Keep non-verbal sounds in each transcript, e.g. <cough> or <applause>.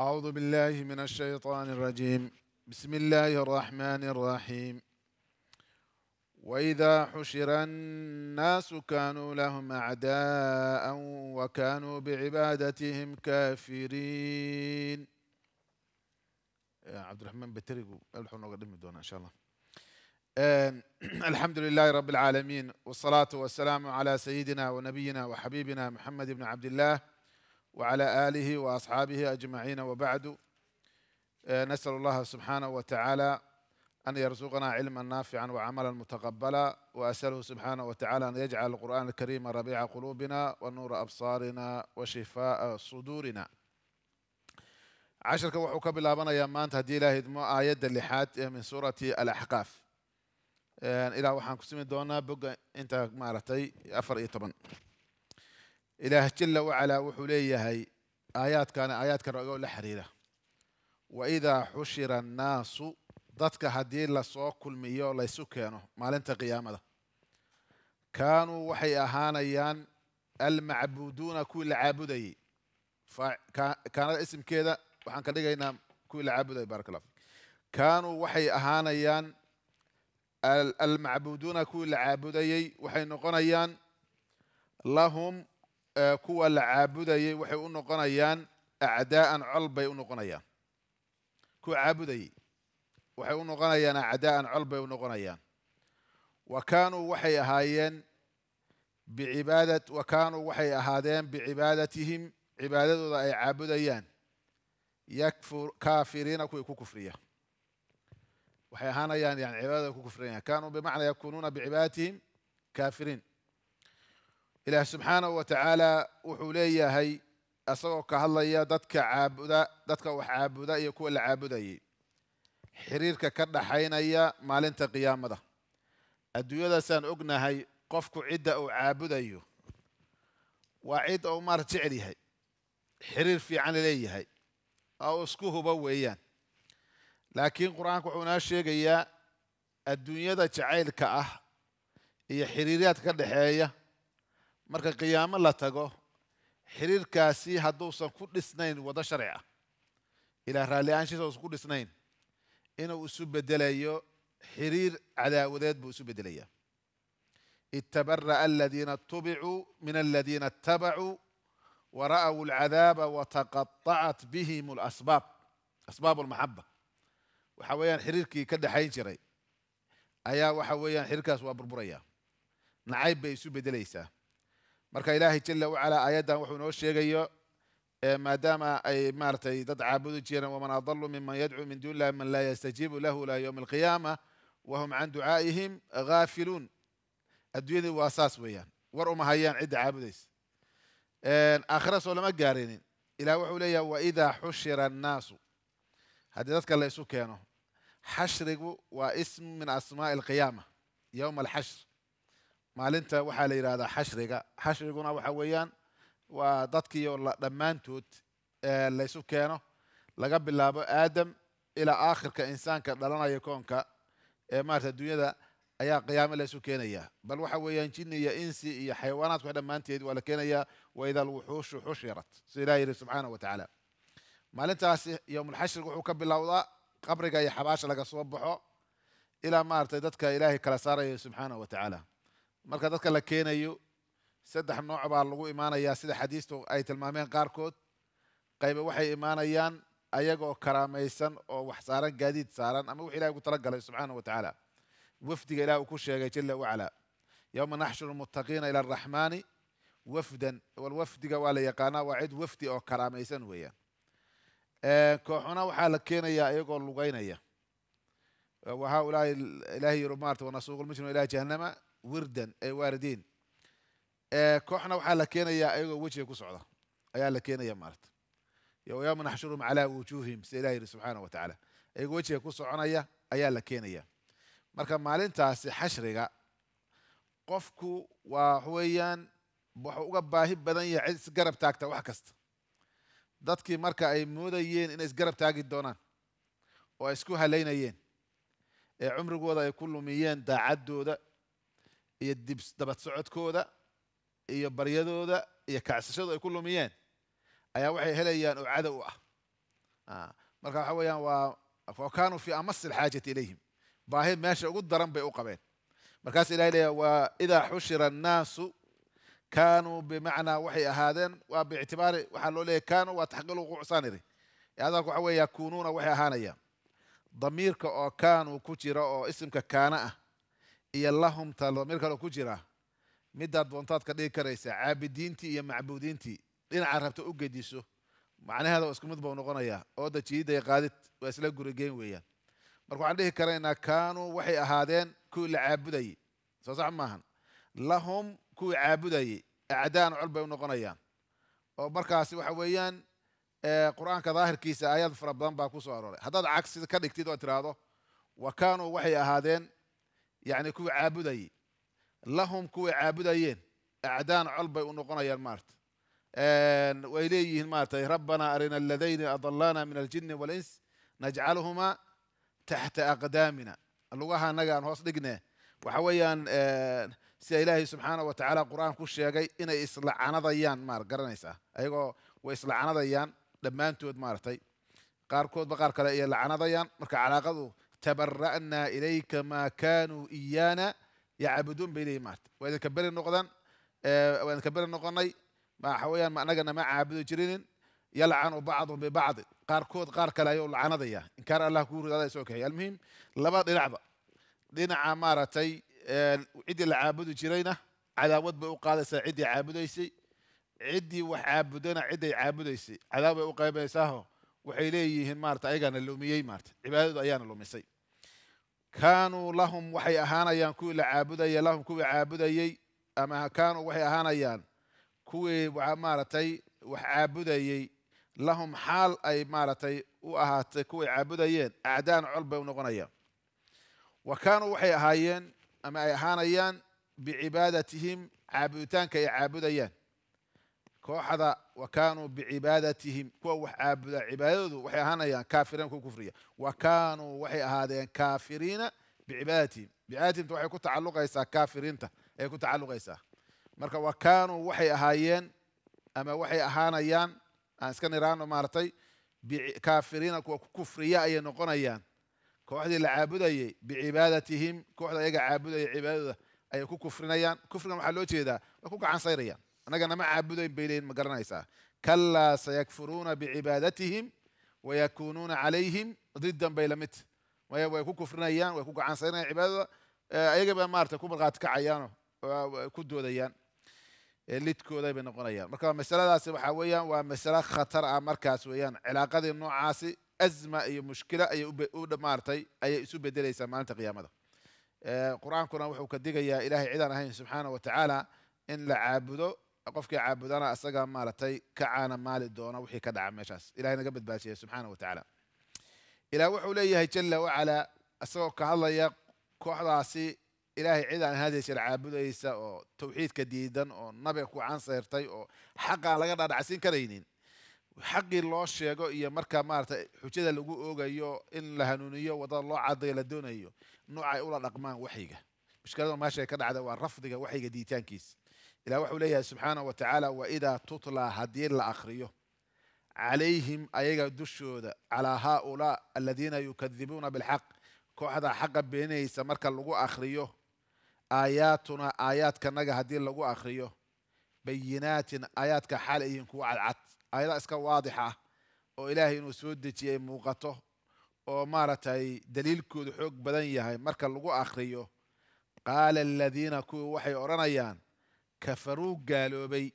أعوذ بالله من الشيطان الرجيم. بسم الله الرحمن الرحيم. وإذا حشر الناس كانوا لهم أعداء وكانوا بعبادتهم كافرين. يا عبد الرحمن بتريقو الحون نقدم دون إن شاء الله. <clears throat> الحمد لله رب العالمين والصلاة والسلام على سيدنا ونبينا وحبيبنا محمد بن عبد الله وعلى آله وأصحابه أجمعين وبعد. آه، نسأل الله سبحانه وتعالى أن يرزقنا علما نافعا وعملا متقبلا وأسأله سبحانه وتعالى أن يجعل القرآن الكريم ربيع قلوبنا ونور أبصارنا وشفاء صدورنا. casharka wuxuu ka bilaabanayaa maanta haddii ilaah idmo aayadda lixaad ee min suurati alaxqaaf ilaa waxaan ku simi doonaa bogga inta maaragtay ilaah jala wacalaa wuxuu leeyahay aayaadkaani aayaadkan ogo la xiriira waidaa xushira annaasu dadka haddii lasoo kulmiyo laysu keeno maalinta qiyaamada kaanuu waxay ahaanayaan almacbuuduuna kuwii la caabudayay kaanada isimkeeda waxaan ka dhigaynaa kuwii la caabudayay barak allah fik kaanuu waxay ahaanayaan almacbuuduuna kuwii la caabudayey waxay noqonayaan lahum كوى العابدة يوحي أنقنيان أعداء علبة أنقنيان كوى عابدة يوحي أنقنيان أعداء علبة أنقنيان وكانوا وحي هايين بعبادة وكانوا وحي هادين بعبادتهم عبادة أي عابديان يكفر كافرين كوي كفرية وحي هانيان يعني عبادة كفرية كانوا بمعنى يكونون بعبادتهم كافرين ilaah subxaanahu wa tacaala wuxuu leeyahay isagoo ka hadlaya dadka caabuda dadka wax caabuda iyo kuwa la caabudayay. Xiriirka ka dhaxaynaya maalinta qiyaamada. Adduunyadaasaan ognahay qofku cidda uu caabudayo waa cid uu maar jecel yahay xiriir fiican leeyahay oo isku hubo weeyaan. Laakiin qur'aanku wuxuu inoo sheegayaa adduunyada jacaylka ah iyo xiriiryaadka ka dhexeeya marka qiyaamo la tago xiriirkaasi hadduusan ku dhisnayn waddo sharci ah. Ilaa raalli-aanshiisa uusan ku dhisnayn. Inuu isu bedelayo xiriir cadaawadeed buu isu bedelayaa itabara'a aladiina itubicuu min aladiina ittabacuu wara'w alcadaaba wataqaطacat bihim alasbaab asbaab almaxaba waxa weeyaan xiriirkii ka dhexayn jiray ayaa waxa weeyaan xiriirkaas waa burburaya. Nacayb bay isu bedelaysaa marka ilaahay jala wacalaa aayaddan wuxuu inoo sheegayo maadaama ay maaratay dad caabudi jireen waman adalu miman yadcuu min duni illahi man laa yastajiibu lahu ila ywmi alqiyaama wahum can ducaa'ihim gaafiluun adduunyadii waa saas weeyaan. War uma hayaan cidda caabudaysa aakhira soo lama gaarinin. Ilah wuxuu leeyahay waidaa xushira annaasu haddii dadka la isu keeno xashrigu waa ism min asmaa'i alqiyaama yowma alxashr maalinta waxaa la yidhahdaa xashriga. Xashriguna waxa weeyaan waa dadkiio dhammaantood laysu keeno laga bilaabo aadam ilaa aakhirka insaanka dhalanaya koonka ee maarata adduunyada ayaa qiyaamo laysu keenayaa. Bal waxa weeyaan jinni iyo insi iyo xayawaanaadku wax dhammaanteed waa la keenayaa waida alwuxuushu xushirat sida ilah yidhi subxaanahu wa tacaala. Maalintaasi yowmulxashrig wuxuu ka bilowdaa qabriga iyo xabaasha laga soo baxo ilaa maaragtay dadka ilaahay kala saarayo subxaanahu wa tacaala marka dadka la keenayo saddex nooc baa lagu imaanayaa sida xadiistu ay tilmaameen qaarkood. Qayba waxay imaanayaan ayagoo karaamaysan oo wax saaran gaadiid saaran ama wix ilahay ugu talagalay subxaanahu wa tacaala. Wafdiga ilah uu ku sheegay jala wacalaa yowma naxshuru lmuttaqiina ila araxmaani wafdan. Walwafdiga waa la yaqaanaa waa cid wafdi oo karaamaysan weeyaan. Kooxuna waxaa la keenayaa iyagoo lugeynaya wahaulaai ilahi yiri maarata wanasuuqu lmujrima ila jahannama wirdan ay waaridiin. Kooxna waxaa la keenayaa iyagoo wejiga ku socda. Ayaa la keenaya maarata yowma naxshuruhum calaa wujuuhihim sida ilah yidhi subxaana wa tacaala iyagoo wejiga ku soconaya ayaa la keenaya marka maalintaasi xashriga qofku waa weeyaan wuxuu uga baahi badan yahay cid isgarab taagta wax kasta. Dadkii marka ay moodayeen inay isgarab taagi doonaan oo ay isku halaynayeen ee cumrigooda ay ku lumiyeen daacaddooda iyo dib dabad socodkooda iyo baryadooda iyo kacsashadu ay ku lumiyeen ayaa waxay helayaan oo cadow ah. Marka waxa weeyaan waa wa kaanuu fi amasi alxaajati ilayhim. Baahi meesha ugu daran bay u qabeen. Markaas ilahay leeya wa idaa xushira annaasu kaanuu bimacnaa waxay ahaadeen waa biictibaari waxaa loo leeyahy kaanuu waa taxqiilu quucsaan iri adalku waxa weeye yakuunuuna waxay ahaanayaan damiirka oo kaanuu ku jira oo isimka kaana ah iyo lahumta damiir kale ku jira midaad doontaad ka dhigi karaysaa caabidiintii iyo macbuudiintii dhinaca rabta u gediso macnaheeda isku mid bau noqonayaa. Oo dajiiday qaadid waa isla gurigeyn weeyaan. Marka waxaan dhihi karaynaa kaanuu waxay ahaadeen kuwii la caabudayey soo sax maahan lahum kuwii caabudayey acdaan col bay u noqonayaan. Oo markaasi waxa weeyaan qur'aanka daahirkiisa aayaad fara badan baa ku soo arooray. Haddaad cagsi ka dhigtid oo tiraahdo wa kaanuu waxay ahaadeen يعني كو عابدي لهم كو عابدين اعدان علبة ونقنا يا مارت آه، ويليه مارت إيه، ربنا أرنا الذين أضلانا من الجن والإنس نجعلهما تحت أقدامنا. اللغة نجا نوص دقنا وحويا آه، سي إلهي سبحانه وتعالى قرآن كل شيء إنا يصلع أنا ضيان مار قرنيسا أيوه ويصلع أنا ضيان لما أنتو مارتي. قاركود بقارك لا إيه لعنة ضيان مرك علاقة ذو تبرأنا إليك ما كانوا إيانا يعبدون بليمات. وإذا كبر النقطة آه وإذا كبر النقضان ما حويا ما نجنا مع عبد جرين يلعن بعض ببعض. قاركود قارك لا يقول عن ضيا إن كان الله كور هذا يسوقه المهم لبعض لعبة. دين عمارتي آه، عدي العابد جرينا على ود بقال سعيد عابديسي عدي وحابدنا عدي عابديسي. على بقال بيساهم. Waxay leeyihiin maarata ayagaana lumiyey maarata cibaadadu ayaana lumisay kaanuu lahum waxay ahaanayaan kuwii la caabudaya lahum kuwii caabudayey ama kaanuu waxay ahaanayaan kuwii maaragtay wax caabudayey lahum xaal ay maaragtay u ahaatay kuway caabudayeen acdaan col bay u noqonayaan. Wa kaanuu waxay ahaayeen ama ay ahaanayaan bicibaadatihim caabuditaanka ay caabudayaan. Kooxda wa kaanuu kuwa wax caabuda cibaadadoodu waxay ahaanayaan kaafiriin kuwa kufriya. Wa kaanuu waxay ahaadeen kaafiriina bicibaadatihim bicibaadatihimta waxay ku tacalluqaysaa kaafiriinta ayay ku tacalluqaysaa. Marka wa kaanuu waxay ahaayeen ama waxay ahaanayaan aan iska niraano maaragtay kaafiriina kuwa kufriya ayay noqonayaan. Kooxdii la caabudayey bicibaadatihim kooxda ayaga caabudaya cibaadadooda ayay ku kufrinayaan. Kufrigan waxaa loo jeedaa way ku gacan sayrayaan annagana ma caabudayn bay leeyihiin ma garanaysaa kalaa sayakfuruuna bicibaadatihim wayakuunuuna calayhim diddan bay la mid maya way ku kufrinayaan way ku gacan sayrayaan cibaadadooda ayagaba maarata ku markhaati kacayaano ku doodayaan lidkooday bay noqonayaan marka masaladaasi waxaa weeyaan waa masalo khatar ah markaas weeyaan cilaaqadii noocaasi azma iyo mushkila ayay maaratay ayay isu bedelaysaa maalinta qiyaamada qur'aankuna wuxuu ka digayaa ilahay cidaan ahayn subxaana wa tacaala in la caabudo qofkii caabudana asaga maaragtay ka caana maali doona wixii ka dhaca meeshaas. Ilahay naga badbaadsiya subxaana wa tacaala. Ilah wuxuu leeyahay jala wacalaa isagoo ka hadlaya kooxdaasi ilahay cid aan caabudaysa oo tawxiidka diidan oo nabiga ku cansayrtay oo xaq aan laga dhaadhacsiin karaynin. Xaqii loo sheego iyo marka maarata xujada lagu oogayo in la hanuuniyo waddada loo cadayo la doonayo nooc ay ula dhaqmaan waxyiga mushkilada meesha ka dhacda waa rafdiga waxyiga diitaankiisa ilah wuxuu leeyahay subxaanahu wa tacaala waidaa tutlaa haddii la akriyo calayhim ayaga dushooda calaa haaulaa aladiina yukadibuuna bilxaq. Kooxda xaqa beenaysa marka lagu akriyo aayaatuna aayaadkanaga haddii lagu akriyo bayinaatin aayaadka xaal ayihiin kuwa cadcad. Aayada iska waadix ah oo ilaahay inuu soo dejiyay muuqato oo maaragtay daliilkoodu xoog badan yahay marka lagu akriyo qaala aladiina kuwii waxay odhanayaan kafaruu gaaloobay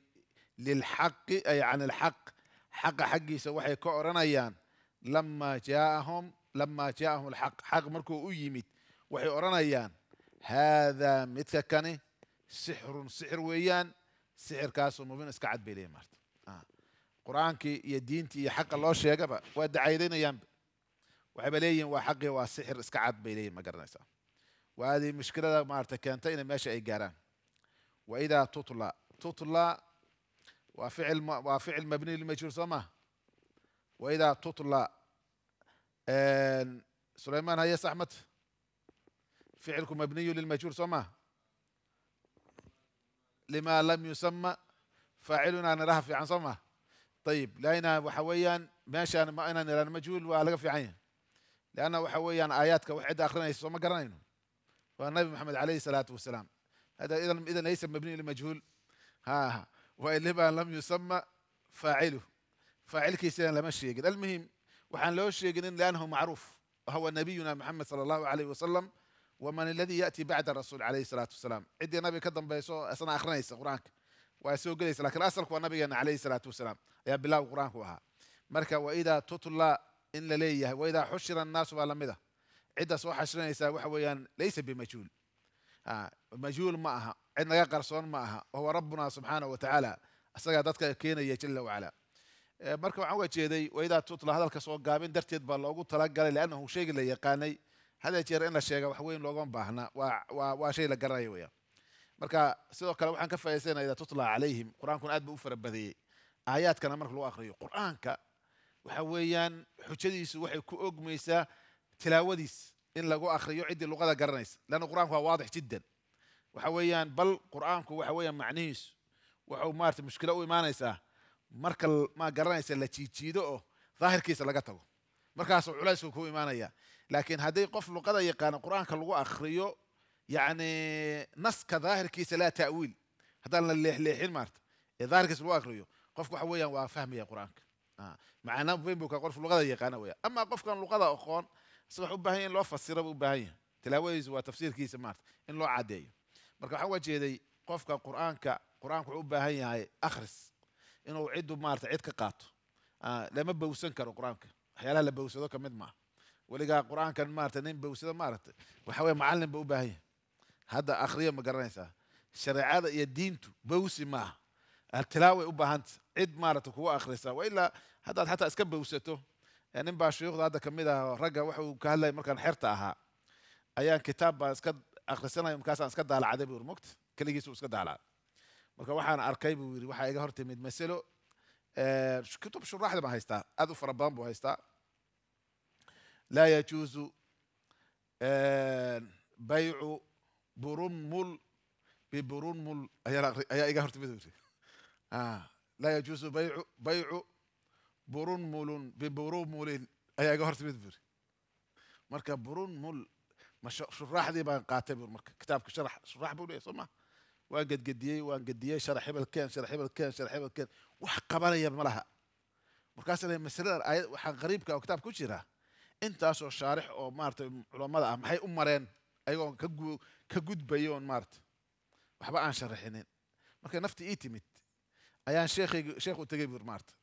lilxaqi ay can ilxaq xaqa xaggiisa waxay ka odhanayaan lamaa jaaahum lamaa jaaahum alxaq xaq. Markuu u yimid waxay odhanayaan haadaa midka kani sixrun sixir weeyaan sixirkaasoo mubiin iska cad bay leeyihiin maarta. Qur'aankii iyo diintii iyo xaqa loo sheegaba waa dacaydaynayaanba waxayba leeyihiin waa xaqii waa sixir iska cad bay leeyihiin ma garanaysaa. Waa adii mushkilada maarata keentay inay meesha ay gaaraan وإذا تطلى تطلى وفعل وفعل مبني للمجهول سماه وإذا تطلى آه، سليمان هيا أحمد فعلكم مبني للمجهول سماه لما لم يسمى فاعلنا أنا راه في عن سماه طيب لأن وحويا ماشي أنا ما أنا نرى المجهول وألقى في عين لأن وحويا آياتك وحدة أخرين يسوع ما قرأينه والنبي محمد عليه الصلاة والسلام. هذا إذا إذا ليس مبني لمجهول. ها والا لم يسمى فاعله. فاعل كيسان لما شيق المهم وحن لو شيق لأنه معروف. وهو نبينا محمد صلى الله عليه وسلم. ومن الذي يأتي بعد الرسول عليه الصلاة والسلام. عند النبي كذب بيسو أصلا اخرنيس قرانك ويسو جليس لكن اصل هو نبينا عليه الصلاة والسلام. يا بالله قرآن وها مركا وإذا تطلى إن لليه وإذا حشر الناس ولمده عدة سو حشرنيس وحويان ليس بمجهول. Majhuul ma aha cid naga qarsoon ma aha wahuwa rabbuna subxaanahu wa tacaala isagaa dadka keenaya jala wacala marka waxaan uga jeeday waidaa tutla hadalka soo gaabin darteed baa loogu talagalay liannahu shaygi la yaqaanay. Hada jeer in la sheega wax weyn loogama baahna waa shay la garanaya weeyaan. Marka sidoo kale waxaan ka faa'idaysana idaa tutla calayhim qur'aankuna aad buu u fara badeeyey. Aayaadkana marka lagu akriyo qur'aanka waxa weeyaan xujadiisu waxay ku ogmaysaa tilaawadiis إن لقوا آخر يعد اللغة ذا قرنيس لأن القرآن هو واضح جدا. وحويان بل قرآنك وحويان معنيس وحو مارت مشكلة أوي ما نيسا آه. مرك ما قرنيس اللي تي تي دو ظاهر كيس اللي قطعه مرك هاسو علاس وكوي ما نيا لكن هذي قفل لغة يقان القرآن كلغو أخريو يعني نص كظاهر كيس لا تأويل. هذا اللي اللي اللي حين مارت. ظاهر كيس الواقريو قفك حويان وفهمي يا قرآنك. آه. معناه بين بوك قفل لغة يقان ويا. أما قفك لغة أخون isaga waxa u baahan yahay in loo fasiro buu u baahan yahay tilaawadiisu waa tafsiirkiisa maarta in loo caddeeyo. Marka waxaan uga jeeday qofka qur'aanka qur'aanku wuxuu u baahan yahay akhris inuu ciddu maarata cid ka qaato. Lama bowsan karo qur'aanka. Waxyaalaha la bowsado ka mid maaha. Weligaa qur'aankan maarata nin bowsado maarata waxa weye macallin ba u baahan yahay. Hadda akhriya ma garanaysaa. Shareecada iyo diintu bowsi maaha. Tilaaway u baahanta cid maarata kugu akhrisa wa ilaa haddaad xataa iska bowsato nin baa shuyuukhda hadda ka mid ah ragga waxuu ka hadlaya markaan xerta ahaa ayaan kitaab baan iska akhrisanaya markaasaan iska daalacday buu yiri mogta keligiisuu iska daalacay. Marka waxaan arkay buu yidhi waxaa iga hortimid masalo kutub shuraaxda baan haystaa aad u fara badan buu haystaa. Laa yajuuzu baycu burunmul biburunmul ayaa iga hortimid buu yidhi. Laa yajuuzu baycu baycu burunmulun biburumulin ayaa iga hortimid yidhi marka burunmul shuraaxdii baan qaatay buu marka kitaabka sharax shuraax buu leeyahy soo ma waan gedgediyey waan gediyey sharax hebelkeen sharax hebelkeen sharax hebelkeen wax qabanaya ma laha markaasna masaladan aayad qariibka oo kitaab ku jira intaasoo shaarix oo maaratay culammada ah maxay u mareen ayagoon ka gu ka gudbayoon maarata waxba aan sharaxinin markay naftii ii timid ayaan sheekhayg sheekh u tegay bur maarata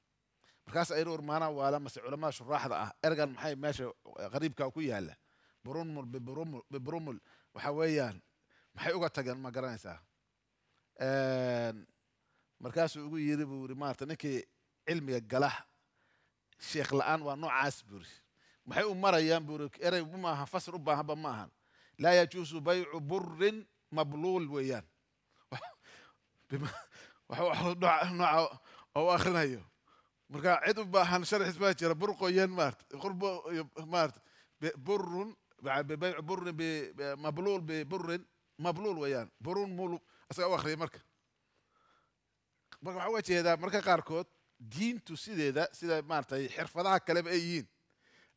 markaas ayri urmaanaa waala mase culamada shuraaxda ah. Ergan maxay meesha qariibka ku yaalla biburumul biburumul waxa weeyaan maxay uga tageen ma garanaysaa? Markaasuu ugu yiri buu yiri maarata ninkii cilmiga galah sheekh la'aan waa noocaas buuri maxay u marayaan buuri erey maaha fasr u baahanba ma ahan. Laa yajuusu baycu burin mabluul weeyaan. <laughs> Nooca oo u akrinayo marka cid u baahan sharxis baa jira bur qoyan maarata qurbo maarata burun baycu burin mabluul biburin mabluul weeyaan burun mul isaga u akriya marka. Marka waxaa uga jeedaa marka qaarkood diintu sideeda sida maaratay xirfadaha kaleba ay yihiin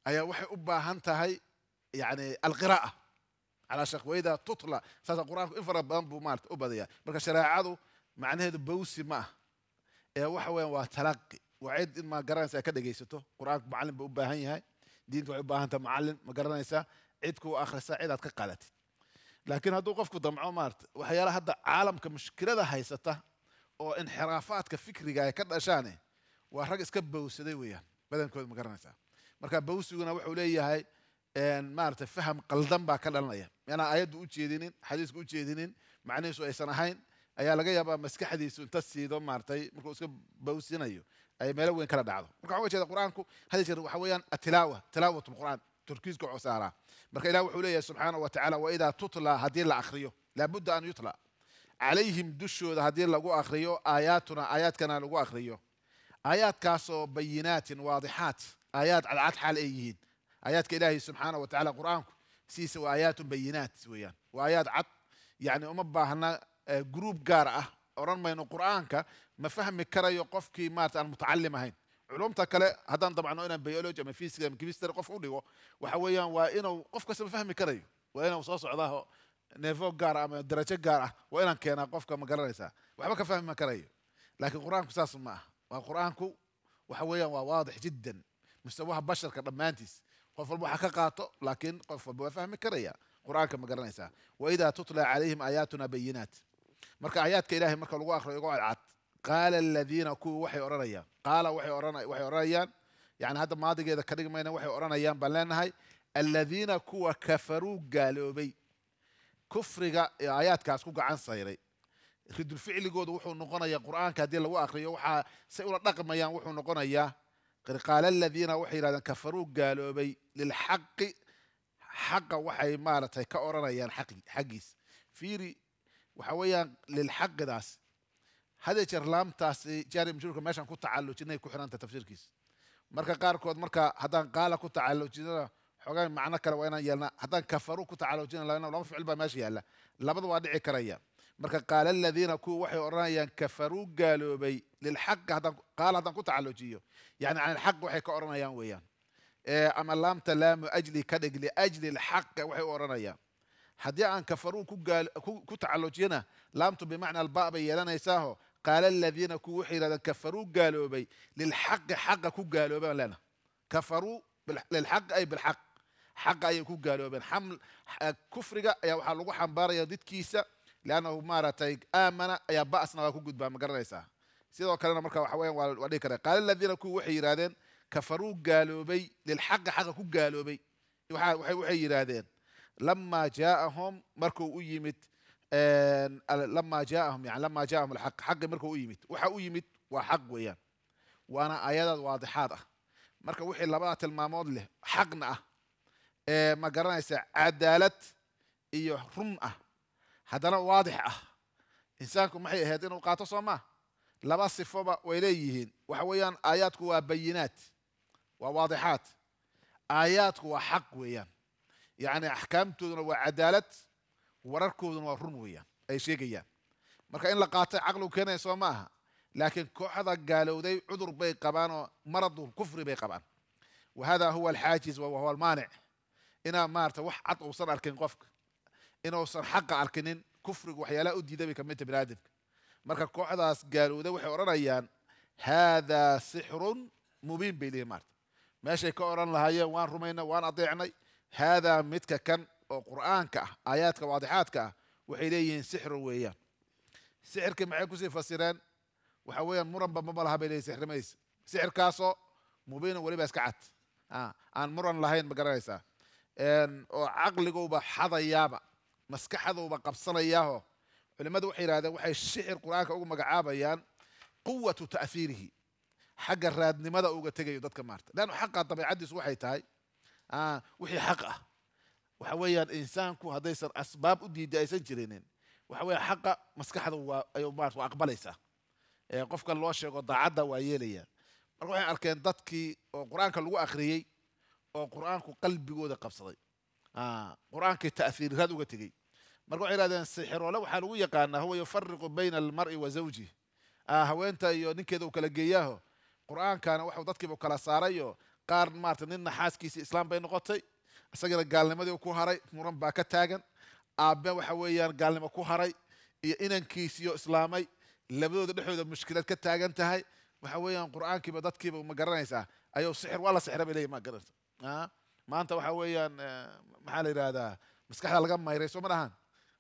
ayaa waxay u baahan tahay yani alqira'a calaa shak wayda tutla saasa qur'aanku in fara badan buu maarata u badaya marka shareecadu macnaheedu bawsi ma ah. Ee waxa weeyaan waa talaqi waa cid ma garanaysa ka dhegaysato qur'aanku macallin buu u baahan yahay diintu waxay u baahan tahay macallin ma garanaysaa cid kuu akhrisa cid aad ka qaadatid laakiin hadduu qofku damco maarata waxyaalaha hadda caalamka mushkilada haysata oo inxiraafaadka fikriga ay ka dhashaane waa rag iska bawsaday weeyaan badankooda ma garanaysaa marka bawsiguna wuxuu leeyahay maarata faham qaldan baa ka dhalanaya meanaa aayaddu u jeedinin xadiisku u jeedinin macnihiisu aysan ahayn ayaa laga yaabaa maskaxdiisu inta siido maaratay markuu iska bawsinayo أي ما لوين كلا دعوة. مرك عوج هذا القرآن كو هذا جر وحويان التلاوة تلاوة القرآن تركيز كو عسارة مرك إلى وحولي سبحانه وتعالى وإذا تطلع هذه الأخرية لابد أن يطلع. عليهم دشوا هذه لغو أخرية آياتنا آيات كنا لغو أخرية آيات كاسو بينات واضحات. آيات على عد حال أيهين آيات كإلهي سبحانه وتعالى قرآن سيس وآيات بينات ويان. وآيات عط. يعني أم باهنا جروب آه، قارئة. أرن ما إنه قرآنك ma fahmi karayo qofkii maarata aan mutacalim ahayn. Culumta kale haddaan dabcno inaan biology ama physics ama chemistry qof u dhigo waxa weeyaan waa inuu qof kastaba fahmi karayo. Waa inuu soo socdaa neefo gaar ah ama darajo gaar ah waa inaan keenaa qofka ma garanaysaa. Waxba ka fahmi ma karayo. Laakiin qur'aanku saas ma ah waa qur'aanku waxa weeyaan waa waadix jiddan. Mustawaha basharka dhammaantiis. Qof walba waxa ka qaato laakiin qof walba waa fahmi karaya. Qur'aanka ma garanaysaa. Waidaa tutla calayhim aayaatuna bayinaat marka aayaadka ilahay marka lagu akriyo igo cadcad qaala aladiina kuwa waxay odhanayaan qaala waxay odhanayaan yani hadda maadigeeda ka dhigi mayna waxay odhanayaan baan leenahay aladiina kuwa kafaruu gaaloobay kufriga ee aayaadkaas ku gacan sayray ridul ficligoodu wuxuu noqonayaa qur'aanka haddii lagu akriyo waxaa say ula dhaqmayaan wuxuu noqonayaa qaala aladiina waxay yidhahdeen kafaruu gaaloobay lilxaqi xaqa waxay maaragtay ka odhanayaan xaggiis fiiri waxa weeyaan lilxaqidaas hadee jeer laamtaasi jaari majruurka meeshaan ku tacallujinay ku xidhanta tafsiirkiisa marka qaarkood marka haddaan qaala ku tacallujinana xoogaa macno kale waa inaan yeelnaa haddaan kafaruu ku tacallujina laba ficil baa meesha yaalla. Labada waa dhici karaya. Marka qaala aladiina kuwa waxay odhanayaan kafaruu gaaloobay lilxaqi haddaan qaala haddaan ku tacallujiyo. Yani can ilxaq waxay ka odhanayaan weeyaan. Ee ama laamta laamu ajli ka dhig liajli lxaqi waxay u odhanayaan. Haddii aan kafaruu ku tacallujiyana laamtu bimacna alba bay yeelanaysaao qaala aladiina kuwa waxay yidhahdeen kafaruu gaaloobay lilxaqi xaqa ku gaaloobay baan leenaha kafaruu lilxaqi ay bilxaq xaqa ayay ku gaaloobeen kufriga ayaa waxaa lagu xambaaraya didkiisa liannahu maaragtay aamana ayaa ba'sna waa ku gudbaa ma garanaysaa sidoo kalena marka waxa weyan waa dhihi kara qaala aladiina kuwa waxay yidhahdeen kafaruu gaaloobay lilxaqi xaqa ku gaaloobay waxa- waxay waxay yidhaahdeen lamaa jaaahum markuu u yimid لما جاءهم يعني لما جاءهم الحق حق مركو ويمت وحق ويمت وحق ويان. وأنا ايادة واضحة مركو وحي لبات المامود له حقنا. آه، ما قرنا يسا عدالة إيو رمأة. هذا واضح. إنسانكم محي هادين وقاتو صوما. لبات صفوبة ويليهين وحويان اياتكو وبينات. وواضحات. اياتكو وحق ويان. يعني احكامتو وعدالة wararkooduna waa run weeyaan. Ay sheegayaan. Marka in la qaatay caqligu keenaya soo ma aha laakiin kooxda gaalowday cudur bay qabaan oo maradu kufri bay qabaan. Wa hada huwa alxaajiz wa huwa almaanic. Inaa maarata wax cad uusan arkin qofka inuusan xaqa arkinin kufrigu waxyaalaha u diiday bay kamidta bini aadamka. Marka kooxdaas gaalowday waxay odhanayaan haadaa sixrun mubiin bay leeyihiin maarata meeshay ka odhan lahaayeen waan rumaynay waan adeecnay. Haadaa midka kan oo qur'aanka ah aayaadka waadixaadka ah waxay leeyihiin sixrun weeyaan. Sixirkii maxay ku sii fasireen? Waxa weeyaan muranba maba laha bay leeyihiin sixrimaysa sixirkaasoo mubiinan weliba iska cad. Ah, aan muran lahayn ma garanaysaa. Oo caqligowba xadayaaba maskaxdowba qabsanayaaho. Culimmadu waxay yidhahdeen waxay sixir qur'aanka ugu magacaabayaan quwatu ta'hiirihi xagga raadnimada uga tegayo dadka maarta. Leannu xaqa dabiicaddiisu waxay tahay ah, wixii xaq ah وحويان إنسانك كو يصير أسباب ودي دايس جرينين وحويان حقه مسكح هذا وأيوه ما هو أقبل إسا قف كان الله شيء قد عدا ويلي مروح أركان دتك القرآن كله آخري أو القرآن كقلب جود قفصي آه القرآن كتأثير هذا وقتي مروح إلى ذن السحر ولو حلوية كان هو يفرق بين المرء وزوجه آه هو أنت يونك ذو كلا جياه القرآن كان وحوضتك بكلا صاريو قارن مارتن إن حاسكي إسلام بين قطعي isagana gaalnimadii ku haray muran baa ka taagan aabbe waxa weeyaan gaalnimo ku haray iyo inankiisiyo islaamay labadooda dhexdooda mushkilad ka taagan tahay waxa weeyaan qur-aankiiba dadkiiba ma garanaysaa ayuu sixir waa la sixira bay leeyihin ma garanaysa Ah, maanta waxa weeyaan eh, maxaa la yidhahdaa maskaxda laga mayray soo ma dhahan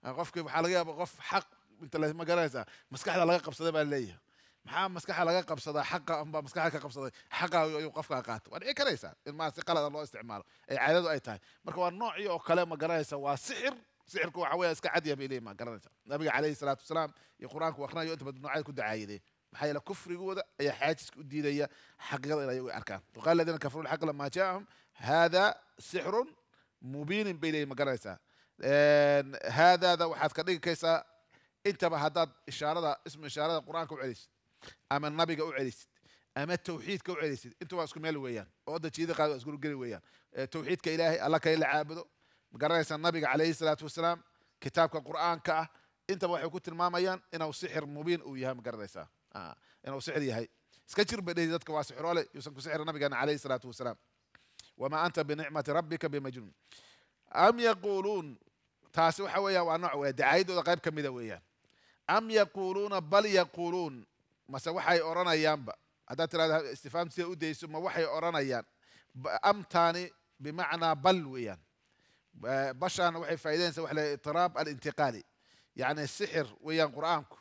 Ah, qofkii waxaa laga yaaba qof xaq inta ma garanaysaa maskaxda laga qabsaday baa leeyahay maxaa maskaxda laga qabsadaa xaqa unbaa maskaxda ka qabsaday? Xaqa ayuu qofkaa qaata waa dhici karaysaa in maa si qalada loo isticmaalo. Ay caadadu ay tahay. Marka waa noocii oo kale ma garanaysa waa sixir. Sixirku waxa weeya iska cadya bay leeyihiin ma garanaysa nabiga calayhi salaatu wasalaam iyo qur'aanku akrinayo inta badan noocyada ku dacaayadeen maxaa yeele kufrigooda ayaa xaajiska u diidaya xaqiiqada in ayagu ay arkaan. Waqala aladiina kafaruu lxaq lama jaahum hada sixrun mubiinin bay leeyihiin ma garanaysaa. Haadaada waxaad ka dhigi kaysaa intaba haddaad ishaarada ismu ishaarada qur'aanka u celisid ama nabiga u celisid ama tawxiidka u celisid. Inta waa isku meel weeyaan oo dajiyada qaad waa isku geli weeyaan. Tawxiidka ilaahay alla kale la caabudo. Ma garanaysaa nabiga calayhi salaatu wasalaam kitaabka qur'aanka ah intaba waxay ku tilmaamayaan inuu sixir mubiin uu yahay ma garanaysaa. Ah, inuu sixir yahay. Iska jir bay dhehi dadka waa sixroole yuusan ku sixir nabigeena calayhi salaatu wasalaam. Wamaa anta binicmati rabbika bimajnuun am yaquuluun taasi waxa weeyaan waa nooc weya dacaayadooda qayb ka mida weeyaan. Am yaquuluuna bal yaquuluun mase waxay odhanayaanba haddaad tirahda istifaam sida u dayso ma waxay odhanayaan amtaani bimacnaa bal weeyaan. Bashaana waxay faa'idaynaysa waxa la itiraab alintiqaali. Yacni sixir weeyaan qur'aanku.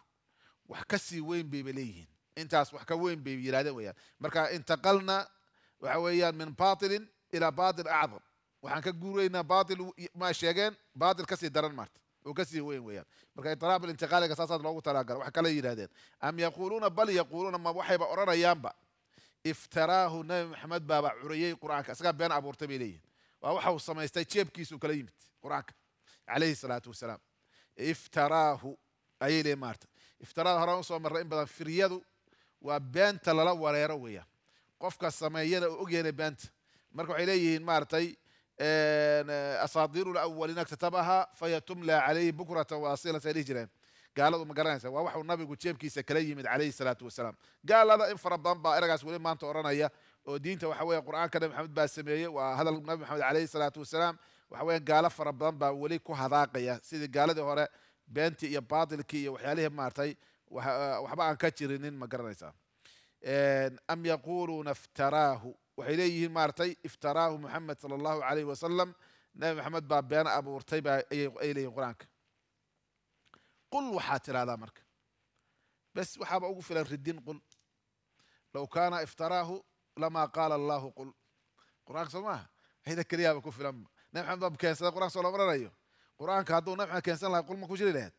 Wax ka sii weyn bayba leeyihiin. Intaas wax ka weyn bay yidhahdeen weeyaan. Marka intaqalna waxa weeyaan min batilin ilaa batil acdam. Waxaan ka guuraynaa batil ma sheegeen batil ka sii daran maarta وكسي وين وين؟ مرك اضطراب الانتقال قصاصا لو تراقل وحكى لي هذين. أم يقولون؟ بل يقولون. ما وحي بقرر أيام با افتراه النبي محمد بابا عريي قرانك اسكا بين أبو رتبي لي وحا سميست جيب كيس وكليمت قرانك عليه الصلاة والسلام. افتراه. أي لي مارت؟ افترى هران سو مره ان في فريدو وبين تلالا وريره ويا قفكا سميه أو اوغينا بنت. مركو عليه مارتي. Asaadiiru lawaliina iktatabaha faya tumla calayhi bukratan waasila say dhihi jireen gaaladu ma garanaysa waa waxuu nabigu jeebkiisa kala yimid calayhi salaatu wasalaam gaalada in fara badan baa eragaas weli maanta odhanaya oo diinta waxa weeye qur'aanka nabi maxamed baa sameeyey waa hadal nabi maxamed calayhi salaatu wasalaam waxa weeye gaalo fara badan baa weli ku hadaaqaya sidii gaaladii hore beentii iyo baatilkii iyo waxyaalihii maartay waxba aan ka jirinin ma garanaysaa am yaquuluuna iftaraahu waxay leeyihiin maaragtay iftaraahu muxamed sala allahu calayhi wasalam nabi maxamed baa been abuurtay baa ay leeyihiin qur'aanka. Qul waxaad tidhahdaa marka bes waxaaba ugu filan ridin qul. Low kaana iftaraahu lamaa qaala allahu qul. Qur'aanka soo maaha? Ayda keliyaaba ku filan. Nabi maxamed baa keensada qur'aanka soo lama oranayo qur'aanka hadduu nabi maxamed keensan lahay qul ma ku jiri lahayd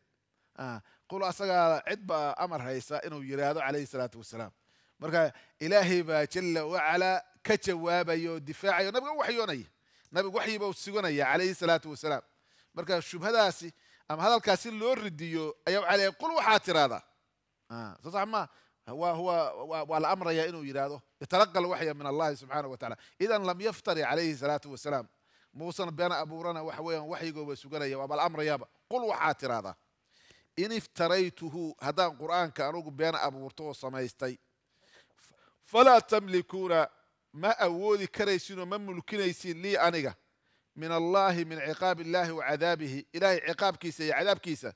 qul asagaa cid baa amar haysa inuu yidhaahdo calayhi salaatu wasalaam marka ilaahay baa jala wacalaa كجواب يو دفاع يو نبغى وحي يوني. نبغى وحي يبغى وسجوني عليه الصلاة والسلام. مركا شو هذا سي أم هذا الكاسين لورد يو أيو عليه قل وحاتر هذا. آه صح ما؟ هو هو والأمر يا إنه يراده يتلقى الوحي من الله سبحانه وتعالى. اذا لم يفتر عليه الصلاة والسلام. موسى بين أبو رنا وحوي وحي جو بسجنا يا بابا الأمر يابا. قل وحاتر هذا. إن افتريته هذا القرآن كانوا بين أبو رتو سمايستي فلا تملكون ma awoodi karaysiin oo ma mulkinaysiin lii aniga. Min allahi min ciqaab illahi wa cadaabihi. Ilahay ciqaabkiisa iyo cadaabkiisa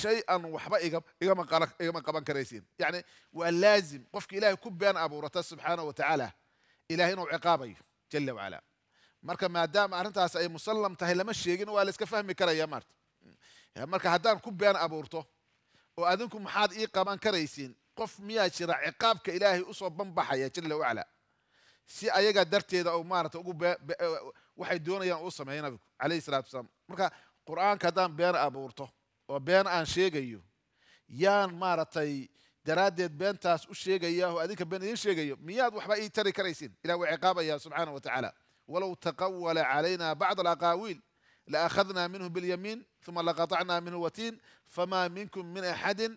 shay-an waxba igama qaban karaysiin. Yacni waa laazim. Qofka ilahay ku been abuurata subxaanahu wa tacaala ilahay inuu ciqaabayo jala wacala marka maadaama arrintaas ay musallam tahay lama sheegin waa la fahmi karaya maarta. Marka haddaan ku been abuurto oo adinku maxaad ii qaban karaysiin qof miyaa jira ciqaabka ilaahay u soo banbaxaya jala wacala si ayaga darteeda oo maarata ugu waxay doonayaan uu sameeya nabigu calayhi salatu wasalaam marka qur-aanka haddaan been abuurto oo been aan sheegayo yaan maaragtay daraaddeed beentaas u sheegaya oo adinka been idiin sheegayo miyaad waxba ii tari karaysiin ilah waa ciqaabaya subxaana wa tacaala walow taqawala calayna bacd alaqaawiil laakhadna minhu bilyamiin uma laqatacna minhu watiin fama minkum min axadin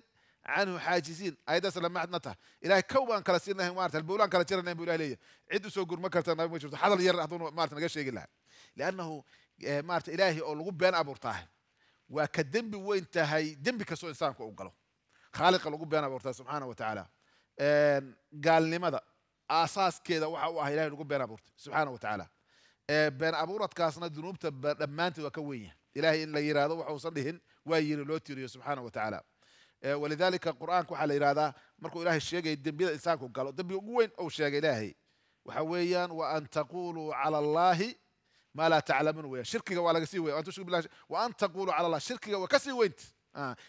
canhu xaajiziin ayaddaas lamaadna taha ilahay kow baan kala siinahay maarata halbowlaan kala jiranayn bu ilah leeyahy cid u soo gurma karta nabi ma jirto hadal yar hadduu marata naga sheegi lahaa. Liannahu maarata ilaahay oo lagu been abuurtaahay waa ka dembi weyn tahay dembi kastoo insaanku u galo. Khaaliqa lagu been abuurtaa subxaana wa tacaala gaalnimada aasaaskeeda waxa u ah ilahay lagu been abuurtay subxaana wa tacaala been abuuradkaasna dunuubta dhammaanteed waa ka weyn yahay. Ilahay in la yidhaahdo waxuusan dhihin waa walidalika qur'aanka waxaa la yidhahdaa markuu ilahay sheegaya dembiyada insaanku galo dembiga ugu weyn ou sheegay ilaahay. Waxa weeyaan wa an taquluu cala allahi maa laa taclamuun weyan shirkiga waa laga sii weya billahi wa an taquluu cala allah shirkiga waa ka sii weynta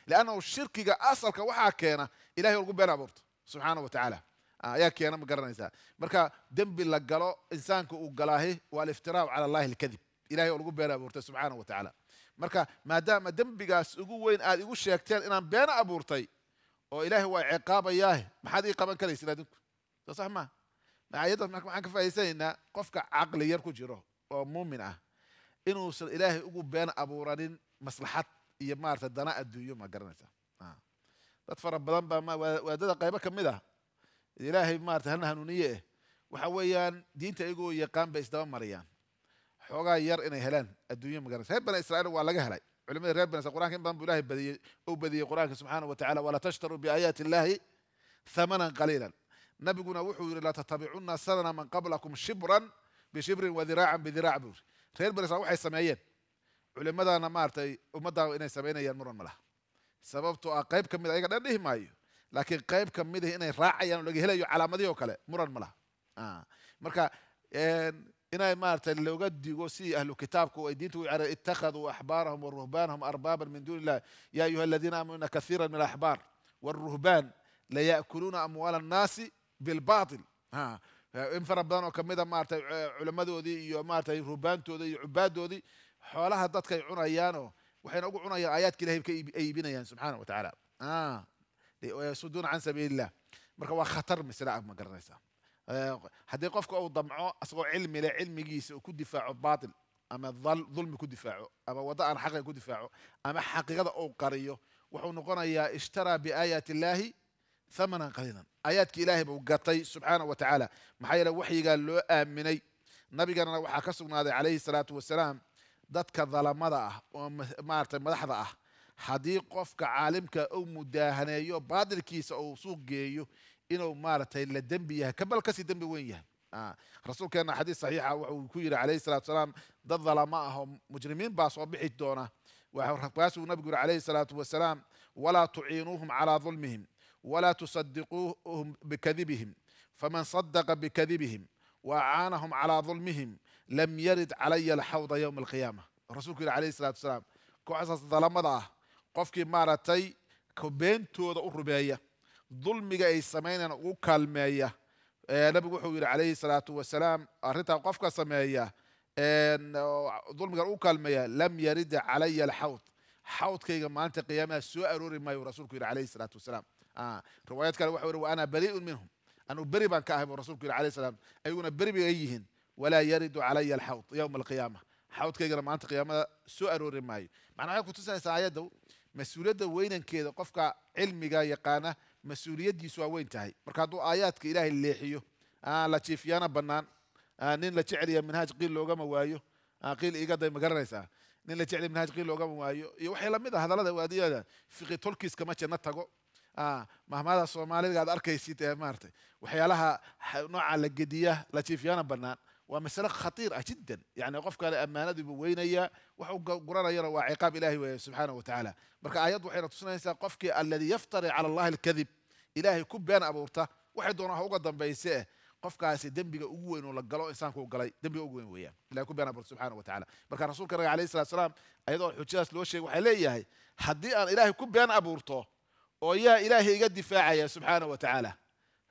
liannahu shirkiga asalka waxaa keena ilahay lagu been abuurto subxaana wa tacaala. Ayaa keena ma garanaysaa. Marka dembi la galo insaanka uu galaahi waa aliftiraau cala allahi alkadib ilahay oo lagu been abuurtay subxaana wa tacaala marka maadaama dembigaas ugu weyn aad igu sheegteen inaan been abuurtay oo ilaahay waa ciqaabayaahe maxaad ii qaban karaysin adinku? Soo sax maa ayaddaas maxaan ka faa'idaysanaynaa qofka caqli yar ku jiro oo muumin ah inuusan ilaahay ugu been abuuranin maslaxad iyo maarata dana adduunyo ma garanaysaa dad fara badan baa waadada qaybo ka mid ah. Ilaahay maarata hana hanuuniye eh. Waxa weeyaan diinta iyagoo yaqaan bay isdaba mariyaan xoogaa yar inay helaan adduunyo magaranaysa reer bani israa'iil waa laga helay culimadii reer bani israil qur'anka in badan buu ilahay badiyey ou badiyey qur'aanka subxaana wa tacala walaa tashtaruu biaayaati illaahi thamanan qaliilan nabiguna wuxuu yidhi latattabicunna sanana man qablakum shibran bishibrin wadiraacan bidiraac buu yiri reer bani israel waxay sameeyeen culimadana maaragtay ummadda inay samaynayaan muran ma laha sababtoo ah qayb ka mid ayaga dhan dhihi maayo laakiin qayb ka mid ah inay raacayaan oo laga helayo calaamadihii oo kale muran ma laha marka إن أي مارت اللي قد يقوسي أهل كتابك وأيديته على اتخذوا أحبارهم والرهبانهم أربابا من دون الله. يا أيها الذين آمنوا كثيرا من الأحبار والرهبان لا يأكلون أموال الناس بالباطل. ها. إن فربنا وكمدا مارت علماء ذي يا مارت رهبان ذي عباد ذي حولها ضد كي عنا يانو وحين أقول عنا آيات كلها أي بنا يعني سبحانه وتعالى. آه. ها يصدون عن سبيل الله. مركوا خطر مثل أب مقرنسه haddii qofka uu damco asagoo cilmi leh cilmigiisa uu ku difaaco batil ama dulmi ku difaaco ama waddo aan xaqiga ku difaaco ama xaqiiqada uu qariyo wuxuu noqonayaa ishtaraa biaayaati illaahi thamanan qaliilan. Aayaadka ilaahay buu gatay subxaana wa tacaala. Maxaa yeele waxyigaa loo aaminay. Nabiganana waxaa ka sugnaaday calayhi salaatu wasalaam dadka dalamada ah oo maaragtay madaxda ah. Haddii qofka caalimka uu mudaahaneeyo baatilkiisa uu suuq geeyo إنه ما رتي إلا دمبيه كبل كسي دمبي وين آه، رسول كان حديث صحيح وكير عليه الصلاة والسلام ضد ظلماءهم مجرمين باصوا بعيد دونا وحرقاس ونبي عليه الصلاة والسلام ولا تعينوهم على ظلمهم ولا تصدقوهم بكذبهم فمن صدق بكذبهم وأعانهم على ظلمهم لم يرد علي الحوض يوم القيامة. رسول عليه الصلاة والسلام كعصص ظلم ضاه قفكي مارتي كبين تود أربيه dulmiga ay samaynayaan ugu kaalmeeya. Nabigu wuxuu yidhi calayhi salaatu wasalaam arrintaa qofka sameeya dulmigan ugu kaalmeeya lam yarida calaya alxawd. Xawdkayga maalinta qiyaamaha soo aroori maayo rasuulku yidhi calayhi salaatu wasalaam. Riwaayad kale waxa yidhi wa bari'un minhum. Anuu beri baan ka ahay buu rasuulku yidhi calayhi salaam. Ayaguna beri bay yihiin. Walaa yaridu calaya alxawd yowma alqiyaama. Xawdkaygana maalinta qiyaamada soo aroori maayo. Macnaa waxay kutusinaysaa ayadda mas'uuliyadda weynankeeda qofka cilmiga yaqaana mas'uuliyaddiisu waa weyn tahay. Marka hadduu aayaadka ilaahay leexiyo la jiifyaana bannaan nin la jeceliya manhaaj qiil loogama waayo qiil igaday ma garanaysaa? Nin la jeceliya manhaaj qiil loogama waayo iyo waxay la mid ah hadallada waadiyada fiqi tolkiis kama janno tago. Mahmada soomaalida aad arkaysid ee maaratay waxyaalaha nooca la gediya la jiifyaana bannaan waa masale khatiir ah jiddan. Yani qofkale ammaanadii buu weynayaa waxu guranayana waa ciqaab ilahi weeye subxaana wa marka aayaddu waxayna tusinaysaa qofkii alladii yaftari cala allahi alkadib ilaahay ku been abuurta waxay doonaa ha uga dambayse eh qofkaasi dembiga ugu weyn la galo insaanka u galay dembiga ugu weyn weeyaan. Ilahay ku been abuurta subxana wa tacaala. Marka rasuulka naga alayhi salatu salaam ayadoo xujadaas loo sheegay waxay leeyahay haddii aan ilaahay ku been abuurto oo yaa ilaahay iga difaacaya subxaana wa tacaala.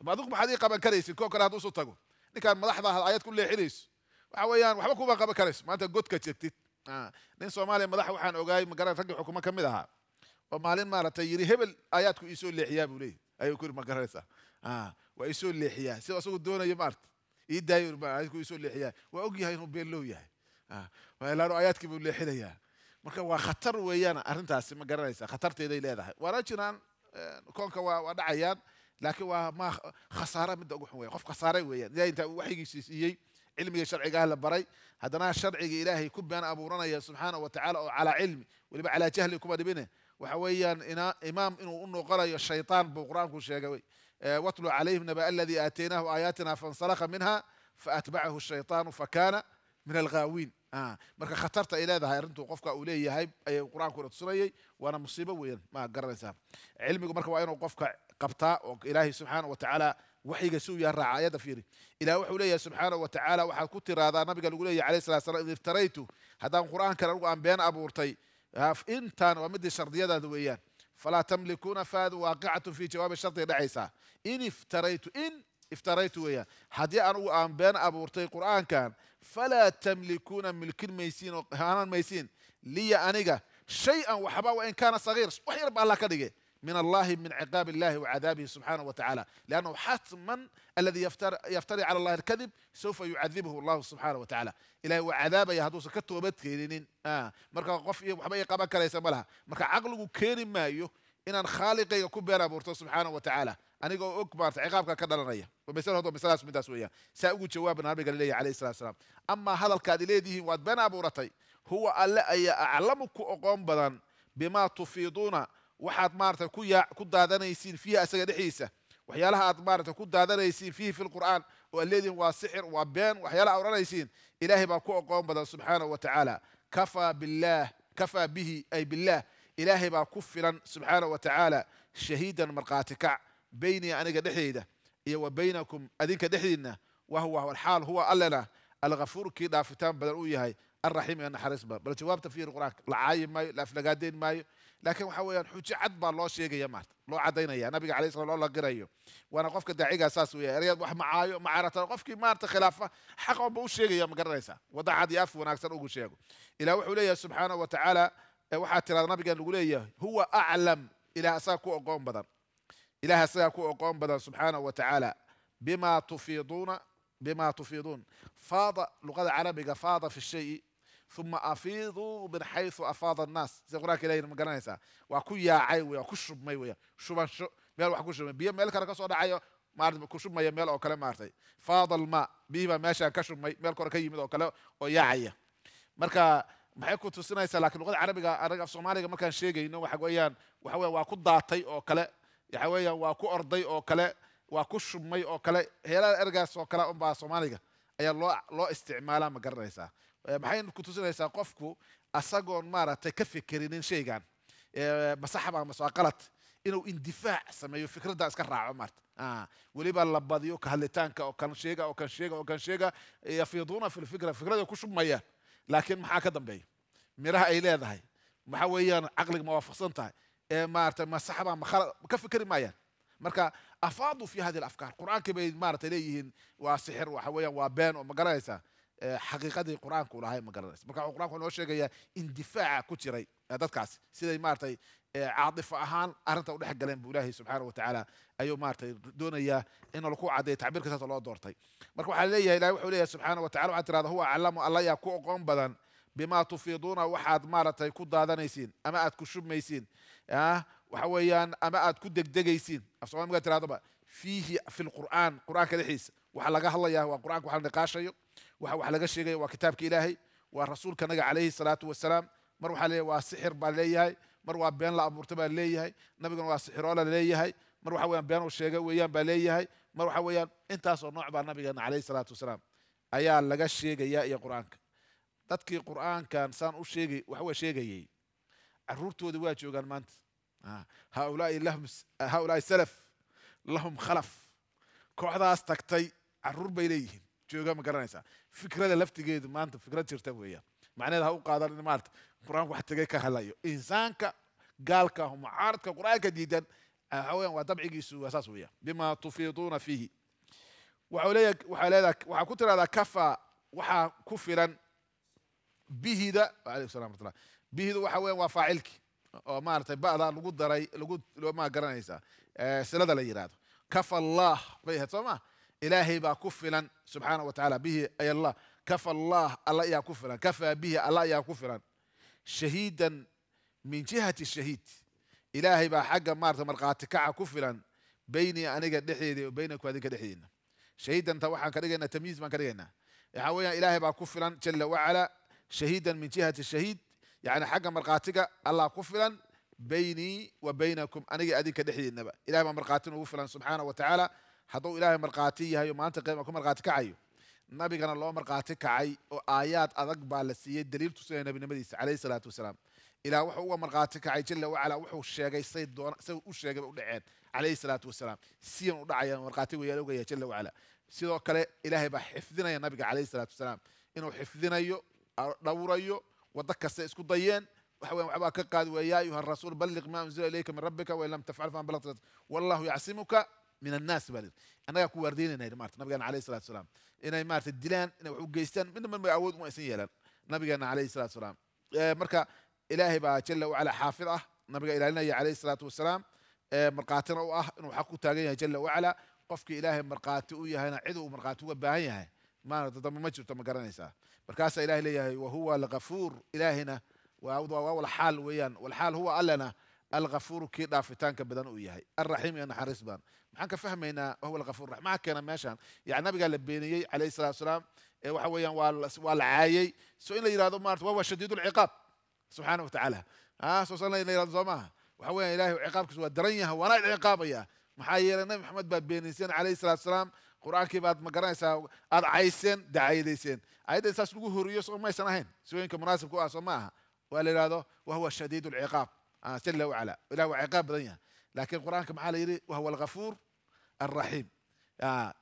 Adigu maxaad ii qaban karaysid koo kale hadduu isu tago ninkaan madaxda ah ayad ku leexinayso. Waxa weeyaan waxba kuma qaban karayso maanta godka jegtid. Nin soomaaliya madax waxaan ogaay magaran raggii xukumo ka mid ahaa. Oo maalin maaragtay yidhi hebel aayaadku iisoo leexiyaa buu leeyahy ayuu ku yidhi ma garanaysaa waa iisoo leexiyaa. Sida isagu doonayo maarata ii daayo aayadku iisoo leexiyaa. Waa og yahay inuu beenlow yahay. Laano aayaadkii buu leexinayaa. Marka waa khatar weeyaan arrintaasi ma garanaysaa khatarteeday leedahay. Waana jiraan koonka waa waa dhacayaan laakiin waa ma khasaare midda ugu xun weya qof khasaare weeyaan ilahay intaa waxyigiisii siiyey cilmiga sharcigaah la baray. Haddana sharciga ilaahay ku been abuuranaya subxaana wa tacala oo calaa cilmi weliba calaa jahli kuma dhibine. Waxa weeyaan imaam inuu u noqonayo shaytaan buu qur'aanku sheegay watlu calayhim naba aladii aataynaahu aayaatina fansalakha minha faatbacahu shaytaanu fakana min alghaawiin marka khatarta ay leedahay arrintuu qofka uu leeyahay ayay qur'aankuna tusinayay waana musiibo weeyaan ma garanaysaa. Cilmigu marka waa inuu qofka qabtaa oo ilaahay subxaana wa tacaala waxyiga si uu yahay raaca ayadda fiiri. Ilah wuxuu leeyahay subxaana wa tacaala waxaad ku tiraahdaa nabiga lagu leeyahy alayh salatu salam id iftaraytu haddaan qur'aankan anigu aan been abuurtay intaan waa midii shardiyadaada weeyaan. Falaa tamlikuuna faadu waaqicatun fi jawaabi shardiga dhacaysaa in iftaraytu in iftaraytu weeyaan. Haddii anugu aan been abuurtay qur'aankan falaa tamlikuuna milkin maysiin haanan maysiin liya aniga shay-an waxba wa in kaana sagiir wax yar ba allah من الله من عقاب الله وعذابه سبحانه وتعالى. لأنه حتما الذي يفتري, يفتري على الله الكذب سوف يعذبه الله سبحانه وتعالى. إلى وعذاب يهدوس كتوبت كينين آه. مركا قف وحبا يقابا كلا يسمى مركا عقله كين ما يو إن خالق يكون بورتو سبحانه وتعالى. أنا أقول أكبر عقابك كدرنيا ومثال هذا مثال اسمه داسويا سأقول جواب النبي قال لي عليه الصلاة والسلام أما هذا الكادلي دي واد بنا بورتي هو ألا أعلمك أقوم بدن بما تفيضون waxaad maarata ku yaa ku daadanaysiin fiiha isaga dhexdiisa waxyaalaha aad maarata ku daadanaysiin fiihi fi lqur'aan oo aad leedihin waa sixir waa been waxyaalaha aad odhanaysiin ilaahay baa ku oqoon badan subxaanahu wa tacaala kafaa billaah kafaa bihi ay billaah ilaahay baa ku filan subxaanahu wa tacaala shahiidan markhaati kac بيني أنا كدحيدة. إيه وبينكم أذين كدحيدنا. وهو والحال هو ألنا الغفور كذا فتام بدل هاي. الرحيم أنا حرس بل جواب تفير قراك. العايم ماي لف لقادين ماي. لكن وحوي الحج عد بر الله شيء جي مات لو عدينا يا نبي عليه الصلاة والله قريه وأنا قفك داعي أساس ويا رياض وح معايو مع رت قفك ما رت خلافة. حق أبو شيء جي ما وضع عدي أف وأنا أقول شيء إلى وحولي سبحانه وتعالى. وحات ترى نبي قال هو أعلم. إلى أساقو أقوم بدر. Ilaah asagaa ku oqoon badan subxaanahu wa tacaala bima tufiiduuna bima tufiiduun faada luqada carabiga faada fi shayi uma afiiduu min xaysu afaada annaas sida qur'anka ilahi ma garanaysaa waa ku yaacay wey ku shubmay weya shubansho meel wax ku shubmay biyo meel kale ka soo dhacayo maarata ku shubmaya meel oo kale maartay faada almaa biyihii baa meeshaan ka shubmay meel kore ka yimid oo kale oo yaacaya marka maxay ku tusinaysaa lakiin luqada carabiga anaga af soomaaliga markaan sheegayno waxa weeyaan waxa weya waa ku daatay oo kale waxa weeyaan waa ku orday oo kale waa ku shubmay oo kale heelada ergaas oo kale unbaa soomaaliga ayaa loo loo isticmaalaa ma garanaysaa. Maxay ku tusinaysaa qofku asagoon maaragtay ka fikerinin shaygan. Masaxaba mase waa qalad inuu indifaac sameeyo fikradda iska raaco maarta weliba la badiyo ka oo kan sheega oo kan sheega oo kan sheega yafiiduuna fi lfikra fikrada ku shubmaya laakiin maxaa ka dambeeya? Miraha ay leedahay. Waxa weeyaan caqliga ma tahay maarata masaxba makhala ka fikeri maayaan. Marka afaaduu fi hadi alafkaar qur'aankii bay maarata leeyihiin waa sixir waxa weeyaan waa been oo ma garanaysaa xaqiiqadii qur'aanka u lahay ma garanaysa. Marka qur'anku noo sheegayaa indifaaca ku jiray dadkaasi siday maaratay caadifo ahaan arrinta udhex galeen bu ilaahay subxaana wa tacaala ayuu maaratay doonayaa in laku caddeeyo tacbirka saas loo doortay. Marka waxaa leeyahay ilahi wuxuu leeyahay subxaana wa tacala waxaad tirahda huwa aclamu alla yaa ku oqoon badan bima tufiiduuna waxaad maaratay ku daadanaysiin ama aad ku shubmaysiin ها وحويان أما اد كو دغدغيسين اف سوما ترادبا فيه في القرآن قرآن كذا حيس وحلا لغا هلا يا قران وحلا نقاشي وحا وحا لغا شيغي وا كتاب إلهي. ورسول كان عليه الصلاة والسلام. مروح وحا له وا سحر باليه مر وا بين لا ابورتبا ليه نبي وا سحر ولا ليه مر وحا ويان بين وشيغه ويان باليه مر وحا ويان. انت سو نوع با نبي عليه الصلاة والسلام. أيا لغا شيغي يا قران دتكي قرآن كان سان أو شيغي وحا وا شيغيه caruurtooda waa joogaan maanta haulaai salaf lahum khalaf kooxdaas tagtay carruur bay leeyihiin jooga ma garanaysaa fikrada laftigeedu maanta fikrad jirta weeyaan macnaheed ha u qaadan in maarata qur'aanku wax tegay ka hadlayo insaanka gaalka ahu mucaaradka qur'aanka diidan waxa waa dabcigiisu waa saas weeyaan bima tufiiduuna fiihi waxaa ku tirahdaa kafa waxaa ku filan bihida alaykum salam ratullah bihidu waxa weeyaan waa faacilki oo maaratay ba'da lagu daray lagu ma garanaysaa silada la yidhahdo kafa allah bay ahayd soo ma ilaahay baa ku filan subxaana wa tacala bihi ay allah kafa allah alla ayaa ku filan kafaa bihi alla ayaa ku filan shahiidan min jihati shahiid ilaahay baa xagga maarata markhaati kaca ku filan beynii aniga dhexdeeda o beynaku adinka dhexdeedna shahiidanta waxaan ka dhigaynaa tamyiiz baan ka dhigaynaa waxaa weeyaan ilaahay baa ku filan jala wacala shahiidan min jihati shahiid yani xagga markhaatiga allah ku filan beynii wa baynakum aniga adinka dhexdeednaba ilahay baa markhaatin ugu filan subxaana wa tacaala. Hadduu ilaahay markhaati yahay oo maanta qiima ku markhaati kacayo. Nabigana loo markhaati kacay oo aayaad adag baa la siiyey daliil tusinaya nabinimadiisa calayhi salaatu wasalaam. Ilaah wuxuu uga markhaati kacay jala wacala wuxuu sheegay say doona say u sheegay u dhaceen calayhi salaatu wasalaam. Siyan u dhacayaan markhaati weeyaan ogaya jala wacala sidoo kale ilaahay baa xifdinaya nabiga calayhi salaatu wasalaam. Inuu xifdinayo dhowrayo وذكر سيسكو ضيان وحوين وحباك قاد ويا أيها الرسول بلغ ما أنزل إليك من ربك وإن لم تفعل فان بلغت. والله يعصمك من الناس بلغ. أنا يا كوردين إن مارت. آه، نبي عليه الصلاة والسلام. إنا مارت الدلان. إن وجيستان من من بيعود ما يسني يلا نبي أنا عليه الصلاة والسلام. مركا إلهي باجل وعلى حافظة. نبي إلى لنا عليه الصلاة والسلام. مرقاتنا وأه. إنه حقه تاجي جل وعلا. قفك إلهي مرقاته يا هنا عدو مرقاته وباعي ma jirto ma garanaysaa. Markaasaa ilahay leeyahay wahuwa algafuur ilaahina waa walxaal weeyaan. Walxaal huwa allana algafuuru kii dhaafitaanka badan uu yahay. Alraxiim iyo naxariis badan maxaan ka fahmaynaa wahuwa algafuur maxaa keena meeshan yani nabigaa la beeniyey calayhi salatu wasalaam ee waxa weeyaan waa la caayey. So in la yidhahdo maarata wahuwa shadiid lciqaab subxaana wa tacaala. Soo san la yidhahdo soo maaha. Waxa weeyaan ilahay ciqaabkiisu waa daran yahay waana ciqaabaya. Maxaa yeelay nabi maxamed baad beenayseen calayhi salatu salaam qur'aankii baad ma garanaysaa aad cayseen dacayadayseen ayadda saas lagu horiyo soo maysan ahayn. Sooyinka munaasibka u ah soo ma aha. Waa la yidhahdo wahuwa shadiid lciqaab jala wacala ilah waa ciqaab badan yahay. Laakiin qur'aanka maxaa la yidhi? Wahuwa alghafuur alraxiim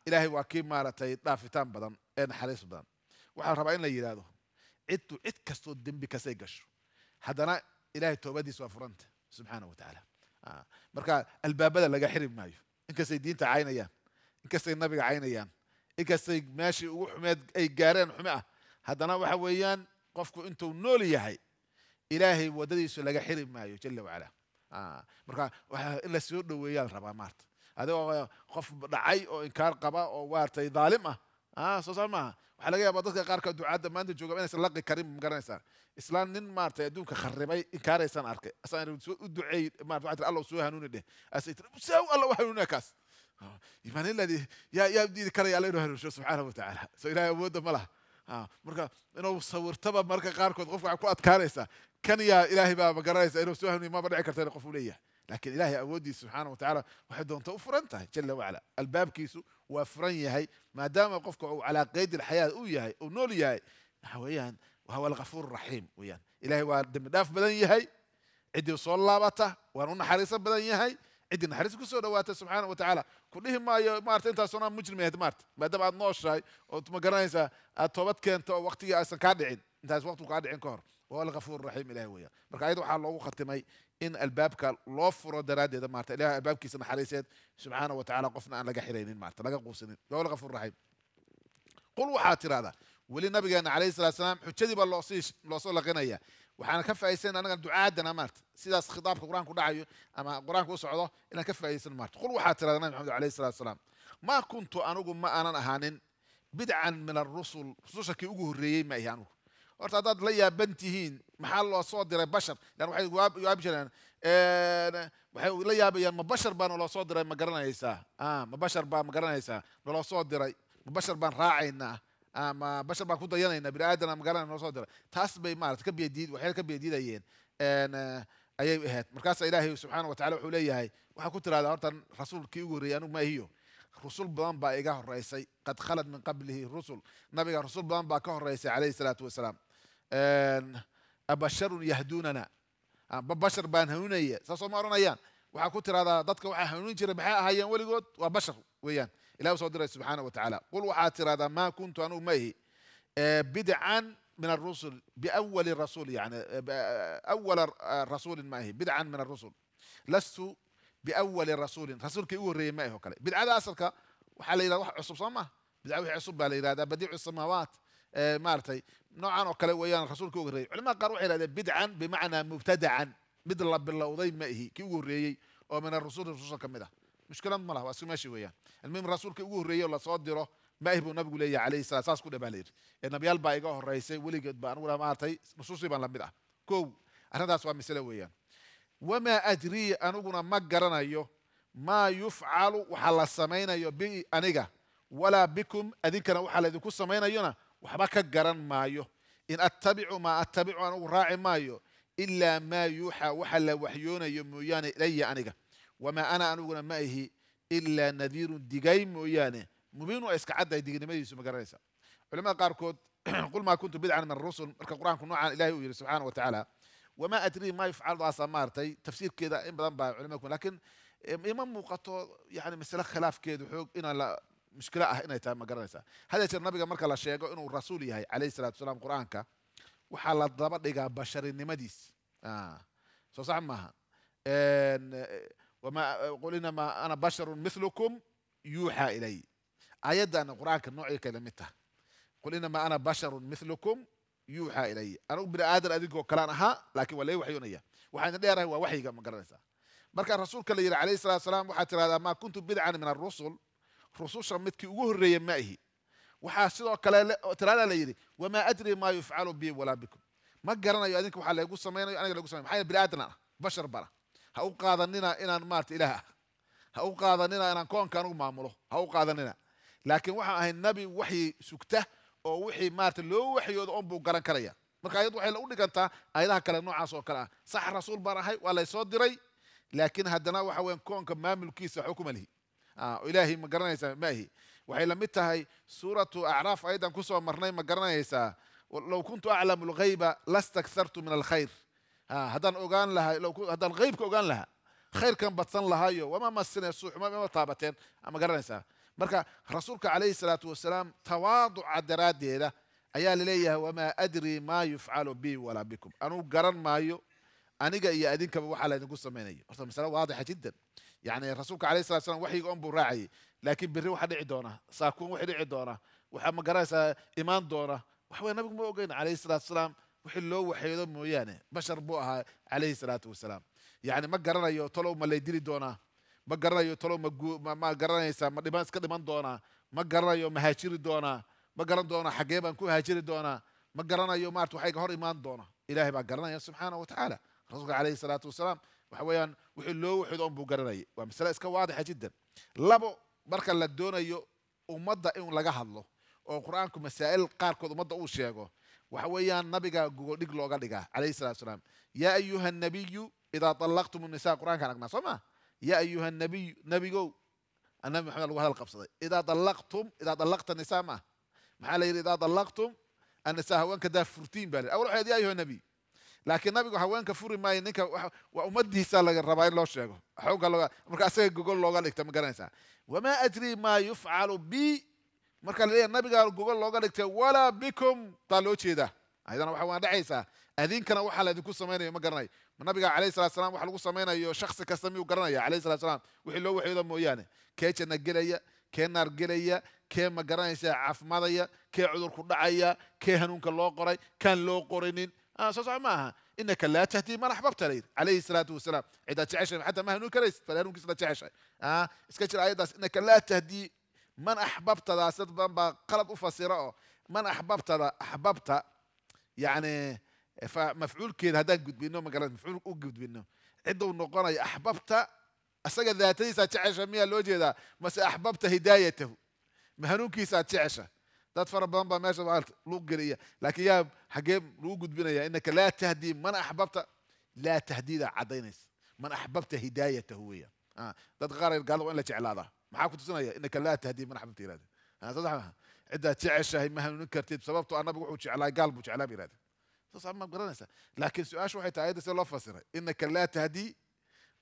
ilaahay waa kii maaragtay dhaafitaan badan ee naxariis badan. Waxaa rabaa in la yidhahdo ciddu cid kastoo dembi kastay gasho. Haddana ilahay toobadiisa waa furanta subxaana wa tacaala. Marka albaabada laga xiri maayo inkastay diinta caynayaan inkastay nabiga caynayaan inkastay meeshii ugu xumeed ay gaareen xume ah haddana waxa weeyaan qofku intuu nool yahay ilaahay waddadiisu laga xiri maayo jala wacala marka waxa in la soo dhoweeyaa la rabaa maarta adigoo qof dhacay oo inkaar qaba oo waaratay dhaalim ah soo saa maaha waxaa laga yaabaa dadka qaarka ducaadda maanta jooga inaysan laqi karin ma garanaysaa islaan nin maaratay adduunka kharibay inkaaraysaan arkay asaan u duceey tiri allah soo hanuuni dheh asay tiri saw allah u hanuuniya kaas imaan iladi yaa yaa diidi karaya alla inuu hanuunsho subxaanahu wa tacaala. So ilahay awoodda ma laha. Marka inuu sawirtaba marka qaarkood qofka ku adkaanaysaa kan yaa ilaahay baa garanaysa inuu soo maba dhici karta in qof uu leeyahay. Laakiin ilaahay awooddiisa subxaana wa tacala waxay doonta u furan tahay jala wacala albaabkiisu waa furan yahay maadaama qofka uu calaa qeydi alxayaat uu yahay uu nool yahay waxa weeyaan wahuwa raxiim weeyaan. Ilahay waa dembi badan yahay ciddii soo laabata waan u naxariiso badan yahay ciddii naxariis ku soo dhawaata subxaana wa tacaala ku dhihi maayo maarata intaasuna mujrim ahayd maarta maadaama aad nooshahay ood ma garanaysaa aad toobad keento oo waqtigii aysan kaa dhicin intaas waqtigu kaa dhicin ka hor wahuwa alghafuur raxiim ilahi weeyaan marka ayada waxaa loogu khatimay in albaabka loo furo daraaddeeda maarta ilahay albaabkiisa naxariiseed subxaana wa tacala qofna aan laga xiraynin maarta laga quusinin wahuwa alghafuur raxiim qul waxaa tirahdaa ولي نبي جانا عليه الصلاة والسلام حجدي بالوصيش الوصول لغنية وحنا كف أي سنة أنا قد دعاء دنا مرت سيداس خطاب القرآن كل عيو أما القرآن كوسع الله إن كف أي سنة مرت خلوا حتى لغنا محمد عليه الصلاة والسلام. ما كنت أنا أقول ما أنا أهانن بدعا من الرسل خصوصا كي أقول الرئي ما يهانو أرت ليا بنتهين محل الله صادر بشر. لأنه واحد يواب يواب جلنا آه، وحي ليا بيان ما بشر بان الله صادر ما قرنا إيسا آه ما بشر بان ما قرنا إيسا الله صادر ما بشر بان راعينا ma bashar baan ku dayanaynaa bini aadana ma garanay naloo soo diray. Taas bay maarata ka biyadiid waxay ka biyadiidayeen. Ayay ahayd. Markaasa ilaahay subxaana wa tacala wuxuu leeyahay waxaa ku tirahdaa horta rasuulkii ugu horreeyay anigu ma ihiyo. Rusul badan baa iga horeysay qad khalad min qablihi rusul. Nabiga rusul badan baa ka horeysay calayhi salaatu wasalaam. Abasharun yahduunana. Bashar baan hanuunaya saasoo ma odhanayaan waxaa ku tirahdaa dadka waxaa hanuunin jiray maxay ahaayeen weligood? Waa bashar weeyaan ilah soo diray subxaana wa tacaala qul waxaa tirahdaa maa kuntu anugu ma ihi bidcan min arusul biawali rasul yani awala rasulin ma ihi bidcan min arusul lastu biawali rasuulin rasuulkii ugu horreeyey ma ihi oo kale bidcada asalka waxaa la yidhahda wax cusub soo bidca wixii cusub baa la yidhahdaa badiicu samaawaat maaratay noocan oo kale weeyaan rasuulka ugu horreeyey culamada qaar waxay yidhahdeen bidcan bimacnaa mubtadacan mid la bilowday ma ihi kii ugu horreeyey oo min arusuli rususha ka mid ah mushkilad ma laha waa si meesha weeyaan almuhim rasuulkii ugu horreeyey oo la soo diro ma ihi buu nabigu leeyahay calayhi salaam saas ku dhe baa la yidhi ee nabyaal baa iga horreysay weligeed baa aniguna maartay rusushii baan la mid ah kow arrintaas waa misle weeyaan wamaa adrii aniguna ma garanayo maa yufcalu waxaa la samaynayo bi aniga walaa bikum adinkana waxaa laydinku samaynayona waxba ka garan maayo in attabicu maa attabicu anigu raaci maayo ilaa maa yuuxaa waxa la waxyoonayo mooyaane ilaya aniga wamaa ana aniguna ma ihi ilaa nadiirun digay mooyaane. Mubiin waa iska caddahay dignimadiisu ma garanaysa. Culamada qaarkood <clears throat> qul maa kuntu bidcan min rusul marka qur'aanku noocaan ilahay uu yidhi subxaana wa tacaala wamaa adrii maa yufcaldaasa maaragtay tafsiirkeeda in badan baa culimada laakiin ima muuqato yani masale khilaafkeedu xoog inaan la mushkilo ah inay tahay ma garanaysaa hadee jeer nabiga marka la sheego inuu rasuul yahay calayhi salatu wasalaam qur'aanka waxaa la daba dhigaa basharinimadiis soo sax maaha qul inamaa ana basharun milukum yuuxaa ilay ayadana qur'aanka noocii kale mid taha qul inamaa ana basharun milukum yuuxaa ilay anigu bini aadan adinkoo kalaan ahaa laakiin waa lai waxyoonaya waxaan idin dheerahay waa waxyiga ma garanaysaa marka rasuulka la yidhi calayhi salatu salaam waxaa tirahdaa maa kuntu bidcan min arusul rususha midkii ugu horreeyey ma ihi waxaa sidoo kale tiraada la yidhi wamaa adri maa yufcalu bi walaa bikum ma garanayo adinka waxaa laygu samaynayo aniga lagu samay maxaa bini aadan ah bashar bana ha u qaadanina inaan maarata ilaah. Ah ha u qaadanina inaan koonka anugu maamulo. Ha u qaadanina laakiin waxaan ahay nabi waxyi sugta oo wixii maarata loo waxyooda on garan karaya. Marka ayad waxay u dhigantaa ayadaha kale noocaas oo kale ah. Sax rasuul baan ahay waa laysoo diray. Laakiin haddana waxa weyan koonka maamulkiisa waxba lihi ilaahay ma garanaysaa maahi waxay la mid tahay suuratu acraaf ayadan ku soo marnay ma garanaysaa low kuntu aclamu lghayba lastakthartu min alkhayr haddaan ogaan lahaa haddaan haybka ogaan lahaa khayrkan badsan lahaayo wama masine suuxuma ima taabateen ma garanaysaa? Marka rasuulka calayhi salaatu wasalaam tawaaduca daraaddeeda ayaa la leeyahay wamaa adrii maa yufcalu bi walaa bikum. Anuu garan maayo aniga iyo adinkaba waxaa laydinku samaynayo. Horta masale waadixa jiddan. Yani rasuulka alayh salat slam waxyiga on buu raacayay laakiin berri waxaa dhici doona saakuun waxay dhici doona waxaa ma garanaysaa imaan doona. Wax way nabigu ma ogeyn calayhi salaatu wasalaam wixii loo waxeedo mooyaane bashar buu ahaa calayhi salaatu wasalaam. Yani ma garanayo talow ma lay dili doonaa ma garanayo talow ma garanaysaa ma dhiman iska dhiman doonaa ma garanayo ma haajiri doonaa ma garan doona xaggee baan ku haajiri doonaa ma garanayo maarata waxayga hor imaan doona ilahay baa garanaya subxaana wa tacaala. Rasuulka calayhi salaatu wasalaam waxa weeyaan wixii loo waxeedo on buu garanayay. Waa masale iska waadixa jiddan. Labo marka la doonayo ummadda in laga hadlo oo qur'aanku masaa'il qaarkood ummadda uu sheego waxa weeyaan nabiga gogodhig looga dhigaa calayhi salatu salaam yaa ayuha nabiyu idaa allaqtum nisa qur'ankaan aragnaa soo ma? Yaa ayuha nabiyu nabigow annabi maxamed lagu hadal qabsaday. Idaa allaqtum idaa allaqta nisa ma? Maxaa la yidhi idaa allaqtum annisa haweenka daa furtiin baa la awal waxayd yaa ayuha nabiy laakiin nabigu haweenka furi maayo ninka waa ummadihiisa laga rabaa in loo sheego. Xooga looga marka asaga gogol looga dhigta ma garanaysaa. Wamaa adrii maa yufcalu bi marka la leeyahay nabigaa gogol looga dhigtay walaa bikum taa loo jeedaa ayadana waxa waan dhacaysaa adinkana waxaa laydinku samaynayo ma garanayo nabiga calayhi salatu salam waxa lagu samaynayo shaksi kasta miyuu garanaya calayhi salatu salam wixii loo waxyooda mooyaane kee janna gelaya kee naar gelaya kee ma garanaysa caafimaadaya kee cudurku dhacaya kee hanuunka loo qoray kaan loo qorinin soo soco ma aha laa tahdii man axbabta la yidhi calayhi salaatu wasalaam cidaad jeceshahay xataa ma hanuun karaysid bal hanuunkiisa la jeceshahay iska jira ayaddaas inaka laa tahdii من أحببت هذا سيد بابا قلت أفسره. من أحببت هذا أحببت يعني فمفعول كده هذا قد بينه ما مفعول أو قد بينه. النقرة أحببت أسجد ذاتي ساتعشة مية لوجه ذا مس أحببت هدايته. مهنوك ساتعشة دات فرب بابا ما شاء الله لوك لكن يا حجم لو قد بينه إنك لا تهدي. من أحببت لا تهديد عدينس من أحببت هدايته هو. يا آه دات قالوا إن لا تعلاده maxaa ku tusinaya inaka laa tahdii man axbabta yirahda saddex maaha ciddaad jeceshahay ma hanuunin kartid sababto a nabigu wuxuu jeclaa gaal buu jeclaa ba yirahda saas ma garanaysa laakiin su'aasha waxay tahay ayadda see loo fasiray inaka laa tahdii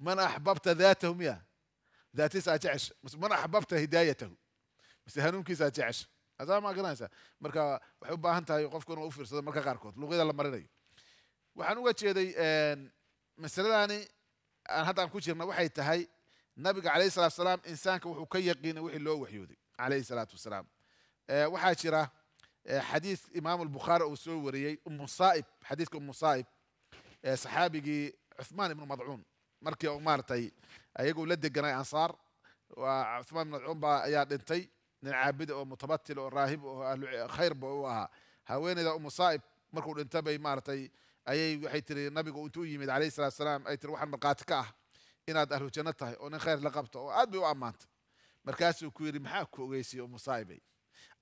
man axbabta daatahu miya. Daatiisaa jecesha. Mase man axbabta hidaayatahu. Mase hanuunkiisaa jecesha. Asaa ma garanaysa marka waxay u baahan tahay qofku inuu u fiirsado marka qaarkood. Luqyada la marinayo. Waxaan uga jeeday masaladani aan haddaan ku jirna waxay tahay نبي عليه الصلاة والسلام إنسان كوه كيقين وحي له وحيودي. عليه الصلاة والسلام. آه، وحاشرة آه، حديث إمام البخاري وسوي وريي أم صائب حديث أم صائب آه، صحابي عثمان بن مضعون مركي أو مارتي يقول لدي جناي أنصار وعثمان بن مضعون يا دنتي نعبد أو متبتل أو راهب خير بوها هاوين إذا أم صائب مركو انتبه مارتي أي وحي النبي وأنتو يمد عليه الصلاة والسلام أي تروح المرقات inaad ahlu janno tahay oo nin khayr la qabto oo aad bay u ammaantay. Markaasuu ku yidhi maxaa ku ogeysiyey umu saa'ibay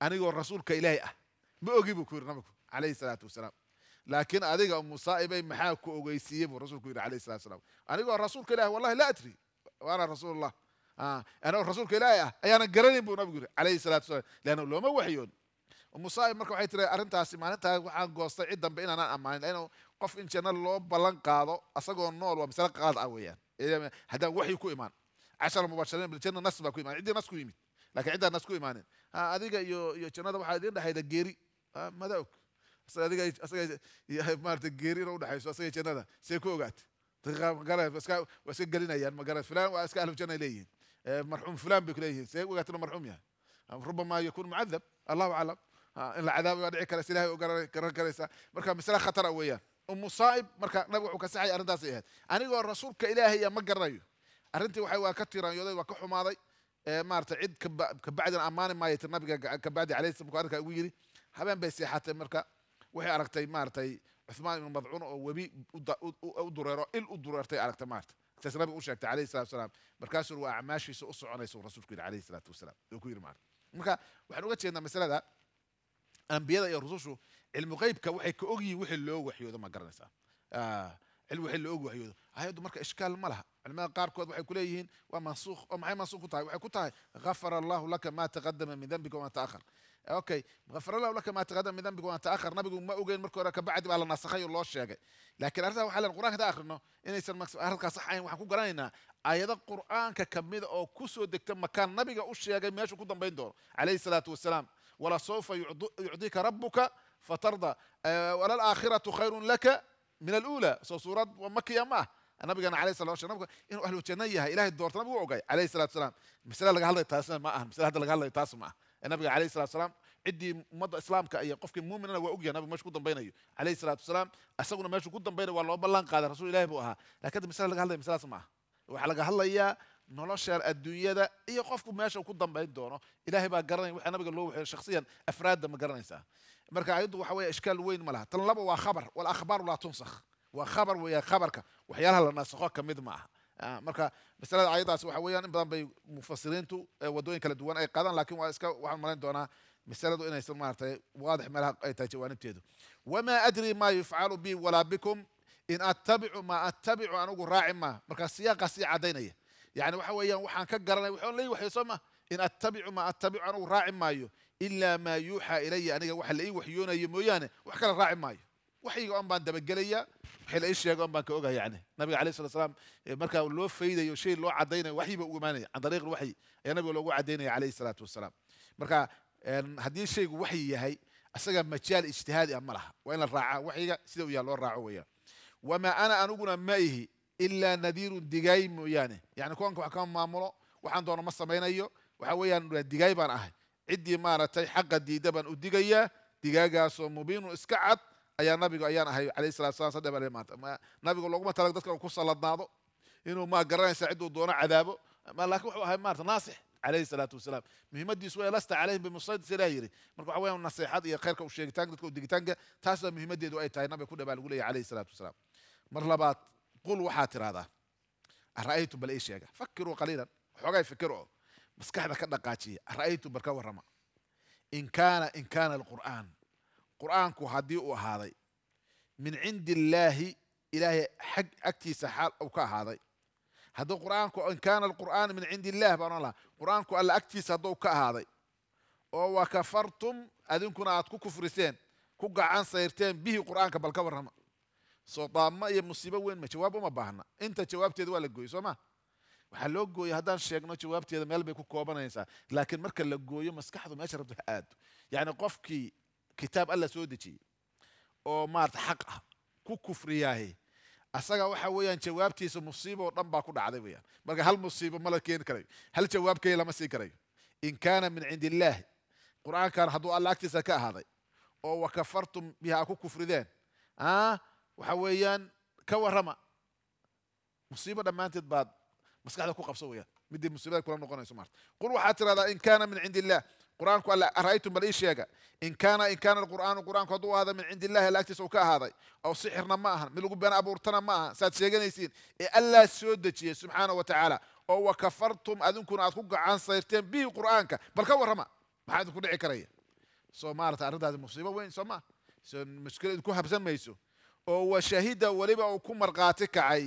anigoo rasuulka ilaahay ah. Ma ogi buu ku yidhi nabigu calayhi salaatu wasalaam. Laakiin adiga umu maxaa ku ogeysiiyey buu rasuulku yidhi calayhi salatu wasalaam. Anigoo rasuulka ilahi wallahi la adri. Waana rasuulullah. Anagoo rasuulka ilaahay ah ayaanan garanayn buu nabigu yidhi calayhi salatu wasalaam. Leanna looma waxyoon. Umu marka waxay tiri arrintaasi maalintaa waxaan goostay cid dambe inaanaan ammaanin qof in janno loo ballan qaado asagoo nool waa masale qaad ah weeyaan haddaan waxyi ku imaan cashara mubashariin biljanna nas baa ku imaan ciddii nas ku yimid lakiin ciddaan nas ku imaanin adiga iyo iyo jannada waxaa idin dhexayda geeri mada og adiga asaga maarata geeri ina udhexayso asaga jannada see ku ogaat waa iska gelinayaan magara fulan waa iska ahlu janna leeyihiin marxuum fulan bay kuleeyihiin see ogaat inuu marxuum yahay rubama yakun mucadab allahu aclam in la cadaabo waa dhici karaysa ilahay oo garan karaysa marka masale khatara weeyaan umu saa'ib marka nabiga wuxuu ka saxay arrintaasay ahayd. Anigoo rasuulka ilaahaya ma garanayo. Arrintii waxay waa ka tiraanyooday waa ka xumaaday. Maarata cid kabacdin ammaani maayo tir nabiga kabacdi alayhi salam markuu arrinkaa ugu yidhi habeen bay seexatay marka. Waxay aragtay maaratay cuthmaan ibnu madcuun oo webi u dureero il u dureertay aragtay maarata saas nabiga u sheegtay alayhi salatu wasalaam. Markaasuu waa acmaashiisa u soconaysa rasuulku yidhi alayhi salaatu wasalaam. Uu ku yidhi maarata marka waxaan uga jeednaa masalada ambiyada iyo rusushu المغيب كوحي إيه، وحي كأغي وحي اللو وحي ذا ما قرنسا. آه الوحي اللو وحي ذا هاي مركة إشكال ملها. يعني علماء قارك وحي كليهين ومنصوخ ومعي منصوخ كتاي وحي كتاي غفر الله لك ما تقدم من ذنبك وما تأخر. أوكي. غفر الله لك ما تقدم من ذنبك وما تأخر. نبي ما اوغين مركو راك بعد على نسخي الله شيغ لكن ارتا وحال القرآن كذا اخرنا اني سر مكس ارتا صحيح وحكو غرينا ايات القرآن ككميد أو كسو دكت مكان نبي أو شيغ ميشو كو دمبين دور. عليه الصلاة والسلام. ولا سوف يعطيك ربك فترضى. آه، ولا الآخرة خير لك من الأولى. سوسورات ومكي ما أنا بقى عليه الصلاة والسلام إنه أهل تنيا إله الدور تنا بوعوا جاي عليه الصلاة والسلام. مثلا لقى الله يتأسم ما أهم مثلا هذا لقى الله ما أنا بقى عليه الصلاة والسلام عدي مضى إسلام كأي قفك مو من أنا وأجي أنا بمشي قدام بيني. عليه الصلاة والسلام أسوقنا ماشي قدام بيني والله بلان قادر رسول الله بوها. لكن مثلا لقى الله مثلا سمع وحلا قال الله إياه نلاش الدنيا ده إيه قفكم ماشي قدام بيني دونه. إلهي بقى جرني أنا بقى له شخصيا أفراد ما جرني سه marka ayaddu waxa weeye ishkaal weyn ma laha. Tan laba waa khabar walakhbaaru laa tunsakh. Waa khabar weeyaan khabarka waxyaalaha la nasakho ka mid ma aha marka masalada ayadaas waxa weeyaan in badan bay mufasiriintu waddooyin kala duwan ay qaadaan laakiin waa iska waxaan malayn doonaa masaladu inaysan maaragtay waadix meelaha ay tahay jawaanibteedu. Wamaa adri ma yufcalu bi walaa bikum in attabicu ma attabicu anugu raaci maa. Marka siyaaqa sii cadaynaya yani waxa weeyaan waxaan ka garanay waxaan leeyi waxay soo ma in attabicu ma attabicu anugu raaci maayo ilaa maa yuuxaa ilaya aniga waxa la ii waxyoonayo mooyaane wax kale raaci maayo. Waxyiga on baan dabagelaya wixii la ii sheega on baan ka ogahay yani nabiga alayh slat slam markaa loo faydayo shay loo cadaynayo waxyi ba ugu imaanaya can dariiq lwaxyi ayaa nabiga loogu cadaynaya alayhi salaatu wasalaam. Marka haddii shaygu waxyi yahay isaga majaal ijtihaadi ah ma laha. Waa in la raaca waxyiga sida uu yaha loo raaco weeyaan. Wamaa ana aniguna ma ihi ilaa nadiirun digaay mooyaane. Yani kuwanka wax kama maamulo waxaan doono ma samaynayo waxa weeyaan digaay baan ahay ciddii maaragtay xaqa diida baan u digayaa digaagaasoo mubiinun iska cad ayaa nabigu ayaan ahay alayhi salatu salam sadhe bale maanta nabigu looguma talag dadka uu ku salladnaado inuu ma garanaysa cidduu doono cadaabo. Laakin wuxuu ahay maarata naasix alayhi salaatu wasalaam. Muhiimadiisu waa lasta calayhim bimusaydis ilaah yiri marka waxa weeyaan naseexad iyo khayrka u sheegitaanka dadka u digitaanka taas baa muhiimadeedu ay tahay nabiga ku dhabaa lagu leeyahy alayhi salaatu wasalaam. Mar labaad qul waxaad tiraahdaa ara'aytum bal ii sheega. Fakiruu qaliilan xoogay fikir oo مسكحة كدقاتي رأيت بركة ورما؟ إن كان إن كان القرآن قرآن كهدي وهذا من عند الله إلى حق أكتي سحال أو كهذا هذا القرآن إن كان القرآن من عند الله بارون الله قرآن كألا أكتي صدوك هذا أو كفرتم أذن كنا أتكو كفرسين كوكا عن سيرتين به قرآن كبل كبر هما سوطا ما يا مصيبة وين ما جوابه ما بهنا أنت جوابتي دوالك قوي سوما waxaa loo gooyey haddaan sheegno jawaabteeda meel bay ku koobanaysaa laakiin marka la gooyo maskaxdu meesha rabto ha aado yacni qofkii kitaab alla soo dejiyey oo maarata xaq ah ku kufriyaahe asaga waxa weeyaan jawaabtiisa musiibo dhan baa ku dhacday weyaan marka hal musiibo ma la keeni karayo hal jawaab keliya lama siin karayo in kaana min cindi illaahi qur'aankan hadduu alla agtiisa ka ahaaday oo wa kafartum biha ku kufrideen waxa weeyaan ka warrama musiibo dhammaanteed baad maskaxda ku qabso weyaan midii musiibada kula noqonayso maarta qul waxaad tirahdaa in kaana min cindi illah qur'aanku alla ara'aytum bal ii sheega in kaana in kaana alqur'aanu qur'aanku hadduu ahaada min cindi illahi alla agtiisa uu ka ahaaday oo sixirna ma ahan mid lagu been abuurtana ma aha saaad sheeganaysiin ee allaa soo dejiyey subxaana wa tacaala oo wa kafartum adinkuna aad ku gacan sayrteen bihi qur'aanka bal ka warrama maxaa idinku dhici karaya soo maarata arrintaasi musiibo weyn soo ma soo mushkila idinku habsan mayso oo wa shahida weliba uu ku markhaati kacay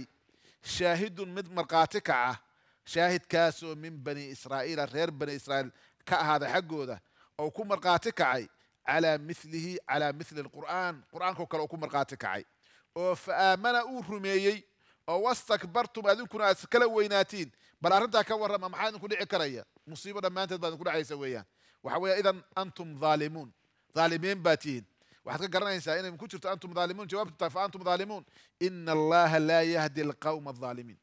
shaahidun mid markhaati kaca shaahidkaasoo min bani israa'iila reer bani israa'iil ka ahaaday xaggooda oo ku markhaati kacay calaa milihi calaa mili alqur'aan qur'aankao kale oo ku markhaati kacay oo fa aamana uu rumeeyey oo wastakbartum adinkuna aad kala weynaatiin bal arrintaa ka warrama maxaa idinku dhici karaya musiibo dhammaanteed baa idinku dhacaysa weeyaan waxa weeya idan antum dhaalimuun dhaalimiin baa tihiin وحتى قرنا إنسان إن كتر أنتم ظالمون؟ جواب طيب أنتم ظالمون. إن الله لا يهدي القوم الظالمين.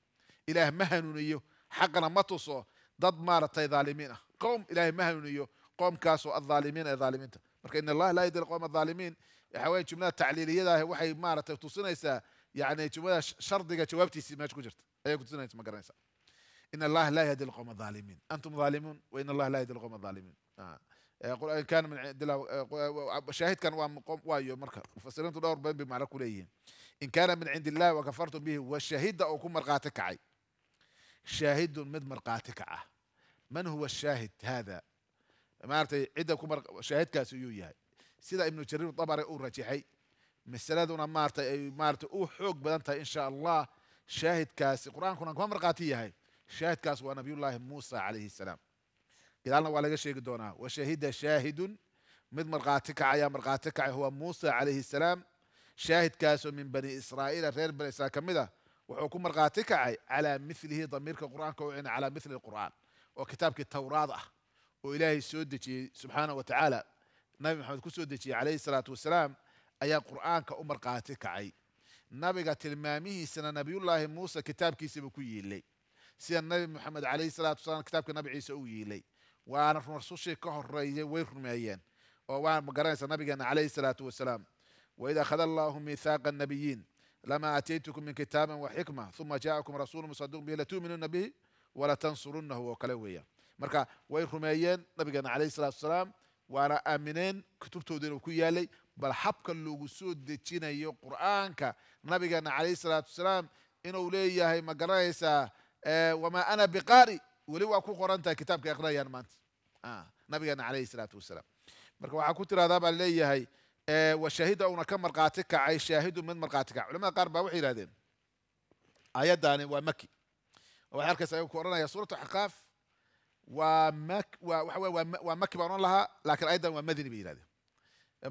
إله مهنونيو حقنا ما توصوا ضد مارتي ظالمين. قوم إله مهنونيو قوم كاسو الظالمين أي ظالمين إن الله لا يهدي القوم الظالمين. حوالي جملة تعليلية ده وحي مارتي توصينا إسا يعني جملة شرط جواب تيسي ما كجرت أي أيوة، كتزنا إنت ما قرنا إن الله لا يهدي القوم الظالمين. أنتم ظالمون؟ وإن الله لا يهدي القوم الظالمين. آه. aldhaalimiin كان من عند الله شاهد كان وايو مركا مفسرين دور بين بمعنى كليين إن كان من عند الله وكفرتم به والشهيد أو كم مرقاتك عي شاهد من مرقاتك عه من هو الشاهد هذا ما عرفت عدة كم شاهد كاسيو ياي سيدا ابن جرير الطبري أو رجحي masaladuna maaratay ay maaratay u xoog badan tahay insha allah shaahidkaasi qur-aankuna kuma markhaati yahay shaahidkaas waa nabiyullaahi muusa calayhi salaam Gadaalna waa laga sheegi doonaa. Wa shahida shaahidun. Mid markhaati kacaya markhaati kacay huwa muusa calayhi salaam. Shaahidkaasoo min bani israa'iila reer bani israiil ka mid a wuxuu ku markhaati kacay calaa milihi damiirka qur'aanka u cina calaa mili qur'aan oo kitaabkii towraad ah oo ilaahay soo dejiyey subxaana wa tacaala. Nabi maxamed ku soo dejiyey calayhi salaatu wasalaam ayaa qur'aanka u markhaati kacay. Nabiga tilmaamihiisana nabiyullaahi muuse kitaabkiisaba ku yiilay sida nabi moxamed calayhi salaatu wasalaam kitaabka nabi ciise u yiilay waana rasushii ka horeeyay way rumeeyeen oo waa magaranaysa nabigeena calayhi salaatu wasalaam waid akhada allahu miithaaqa annabiyiin lama aataytukum min kitaaban waxikma uma jaakum rasuulu musadiqun bihi latuuminuuna bihi walatansurunahu oo kale weeyaan marka way rumeeyeen nabigeena calayhi salaatu wasalaam waana aamineen kutubtooda inuu ku yaalay bal habka loogu soo dejinayo qur'aanka nabigeena calayhi salaatu wasalaam inuu leeyahay ma garanaysaa wamaa ana biqaari weli waa ku qoran tahay kitaabka aqrinayaan maanta. Nabigeena calayhi salaatu wasalaam. Marka waxaa ku tirahdaa baa leeyahay wa shaahida uuna ka markhaati kacay shaahidu mid markhaati kacay. Culamada qaar baa waxay yihahdeen ayaddaani waa maki. Waxay arkaysa ayagu ku odhanaya suuratu axqaaf waa mak waa waxa wey waa maki baan odhan lahaa laakiin ayaddan waa madini bay yihahdeen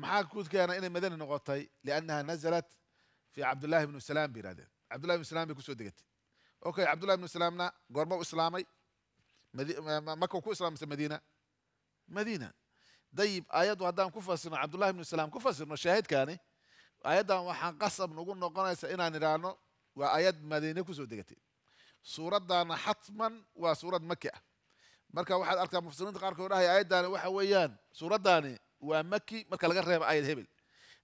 maxaa ku keena inay madani noqotay? Liannaha nazalat fi cabdullahi ibnu salaam bay yihahdeen cabdullahi ibnu salaam bay ku soo degatay. Okay cabdullahi ibnu salaamna goorma u islaamay مكه كو إسلام مدينه مدينة. طيب ايادو هدان كفاسنا عبد الله بن السلام كفاسنا شاهد كاني إيه؟ ايادا وحان قصب نقول نقنايس أنا نرانو وايد مدينة كسو دغتي سورة دان حتما وسورة مكة. مركا واحد اركا مفسرين تقارك وراه ايادا وحا ويان. سورة داني ومكي مركا لغا ريب ايد هبل.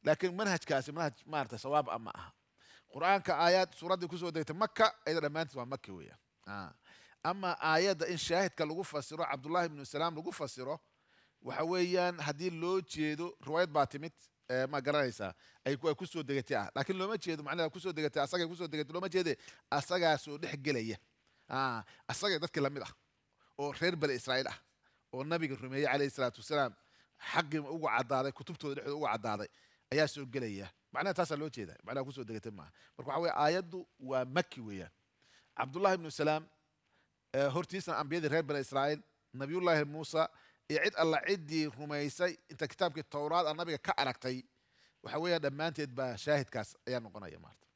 لكن منهج كاسي منهج مارته صواب اما قرآن كآيات سورة كسو دغتي مكة ايدا دمانت ومكة ويا آه. Ama aayadda in shaahidka lagu fasiro cabdullahi ibnu salaam lagu fasiro waxa weeyaan haddii loo jeedo riwaayad baa timid ma garanaysaa ay ku soo degatay ah. Laakiin looma jeedo macnaha ku soo degatay asagay ku soo degatay looma jeede asagaasoo dhex gelaya. Asagay dadkii la mid ah oo reer bani israa'iil ah oo nabiga rumeeyey calayhi salaatu wasalaam xaqii ugu caddaaday kutubtooda dhexdooda ugu caddaaday ayaa soo gelaya. Macnaha taasaa loo jeeda macnaha ku soo degatay maaha. Marka waxa weye aayaddu waa maki weeyaan. Cabdullahi ibnu salaam hortiisna ambiyadii reer bani israa'iil nabiyullaahi muusa iyo cid alla ciddii rumaysay inta kitaabkii towraad a nabiga ka aragtay waxa weeyaan dhammaanteed baa shaahidkaas ayaa noqonaya maarata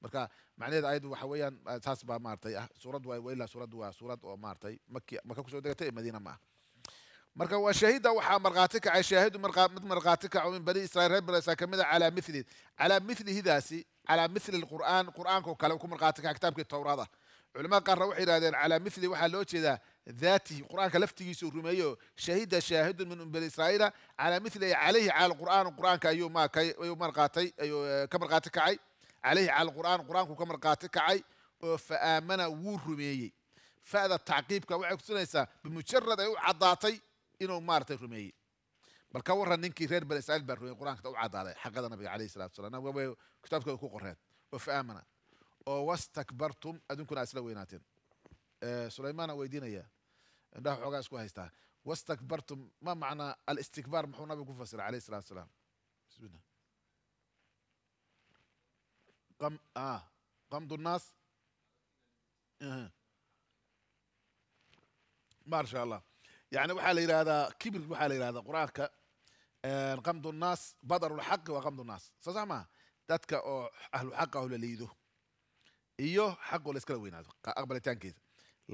marka macnaheeda ayaddu waxa weeyaan taas baa maaratay ah suurad waa ilaa suuraddu waa suurad oo maaratay maki maka ku soo degatay ee madiina ma ah. Marka waa shaahida waxaa markhaati kacay shaahidu mid markhaati kaco min bani israiil reer bani israiil ka mid a calaa mili calaa milihidaasi calaa mili lqur'aan qur'aankao kale ku markhaati kaca kitaabkii towraada culamada qaarna waxay yihahdeen calaa mili waxaa loo jeedaa daatihi. Qur'aanka laftigiisuu rumeeyo shahida shaahidun min bani israa'iila calaa mili ay calayhi cala qur'aan qur'aanka ayuu ayuu marqaatay ayuu ka markhaati kacay. Calayhi cala qur'aan qur'aanku ka markhaati kacay oo fa aamana wuu rumeeyey. Fa'da tacqiibka waxay kusinaysaa bimujarad ay u caddaatay inuu maaratay rumeeyey. Bal ka ninkii reer bani israiil baa rumeeyey qur'anka u caddaaday xaqada nabiga calayhi salatu wasalam way kitaabkooda ku qoreen. Oo fa aamana oo wastakbartum addunkuna isla weynaateen sulaymaana weydiinaya. Indhaha xoogaa isku haystaa. Wastakbartum ma macnaa alistikbaar muxuu nabigu ku fasiray alayhi salatu wasalaam bismillah. Qam ah qamdu nnaas. Maasha allah yani waxaa la yidhahdaa kibir waxaa la yidhahdaa qur'aanka qamdu nnaas badaru lxaqi waa qamdu nnaas. Soo sax dadka oo ahlu xaqa aho la liido iyo xaqoo la iskala weynaado. Aqbalitaankeeda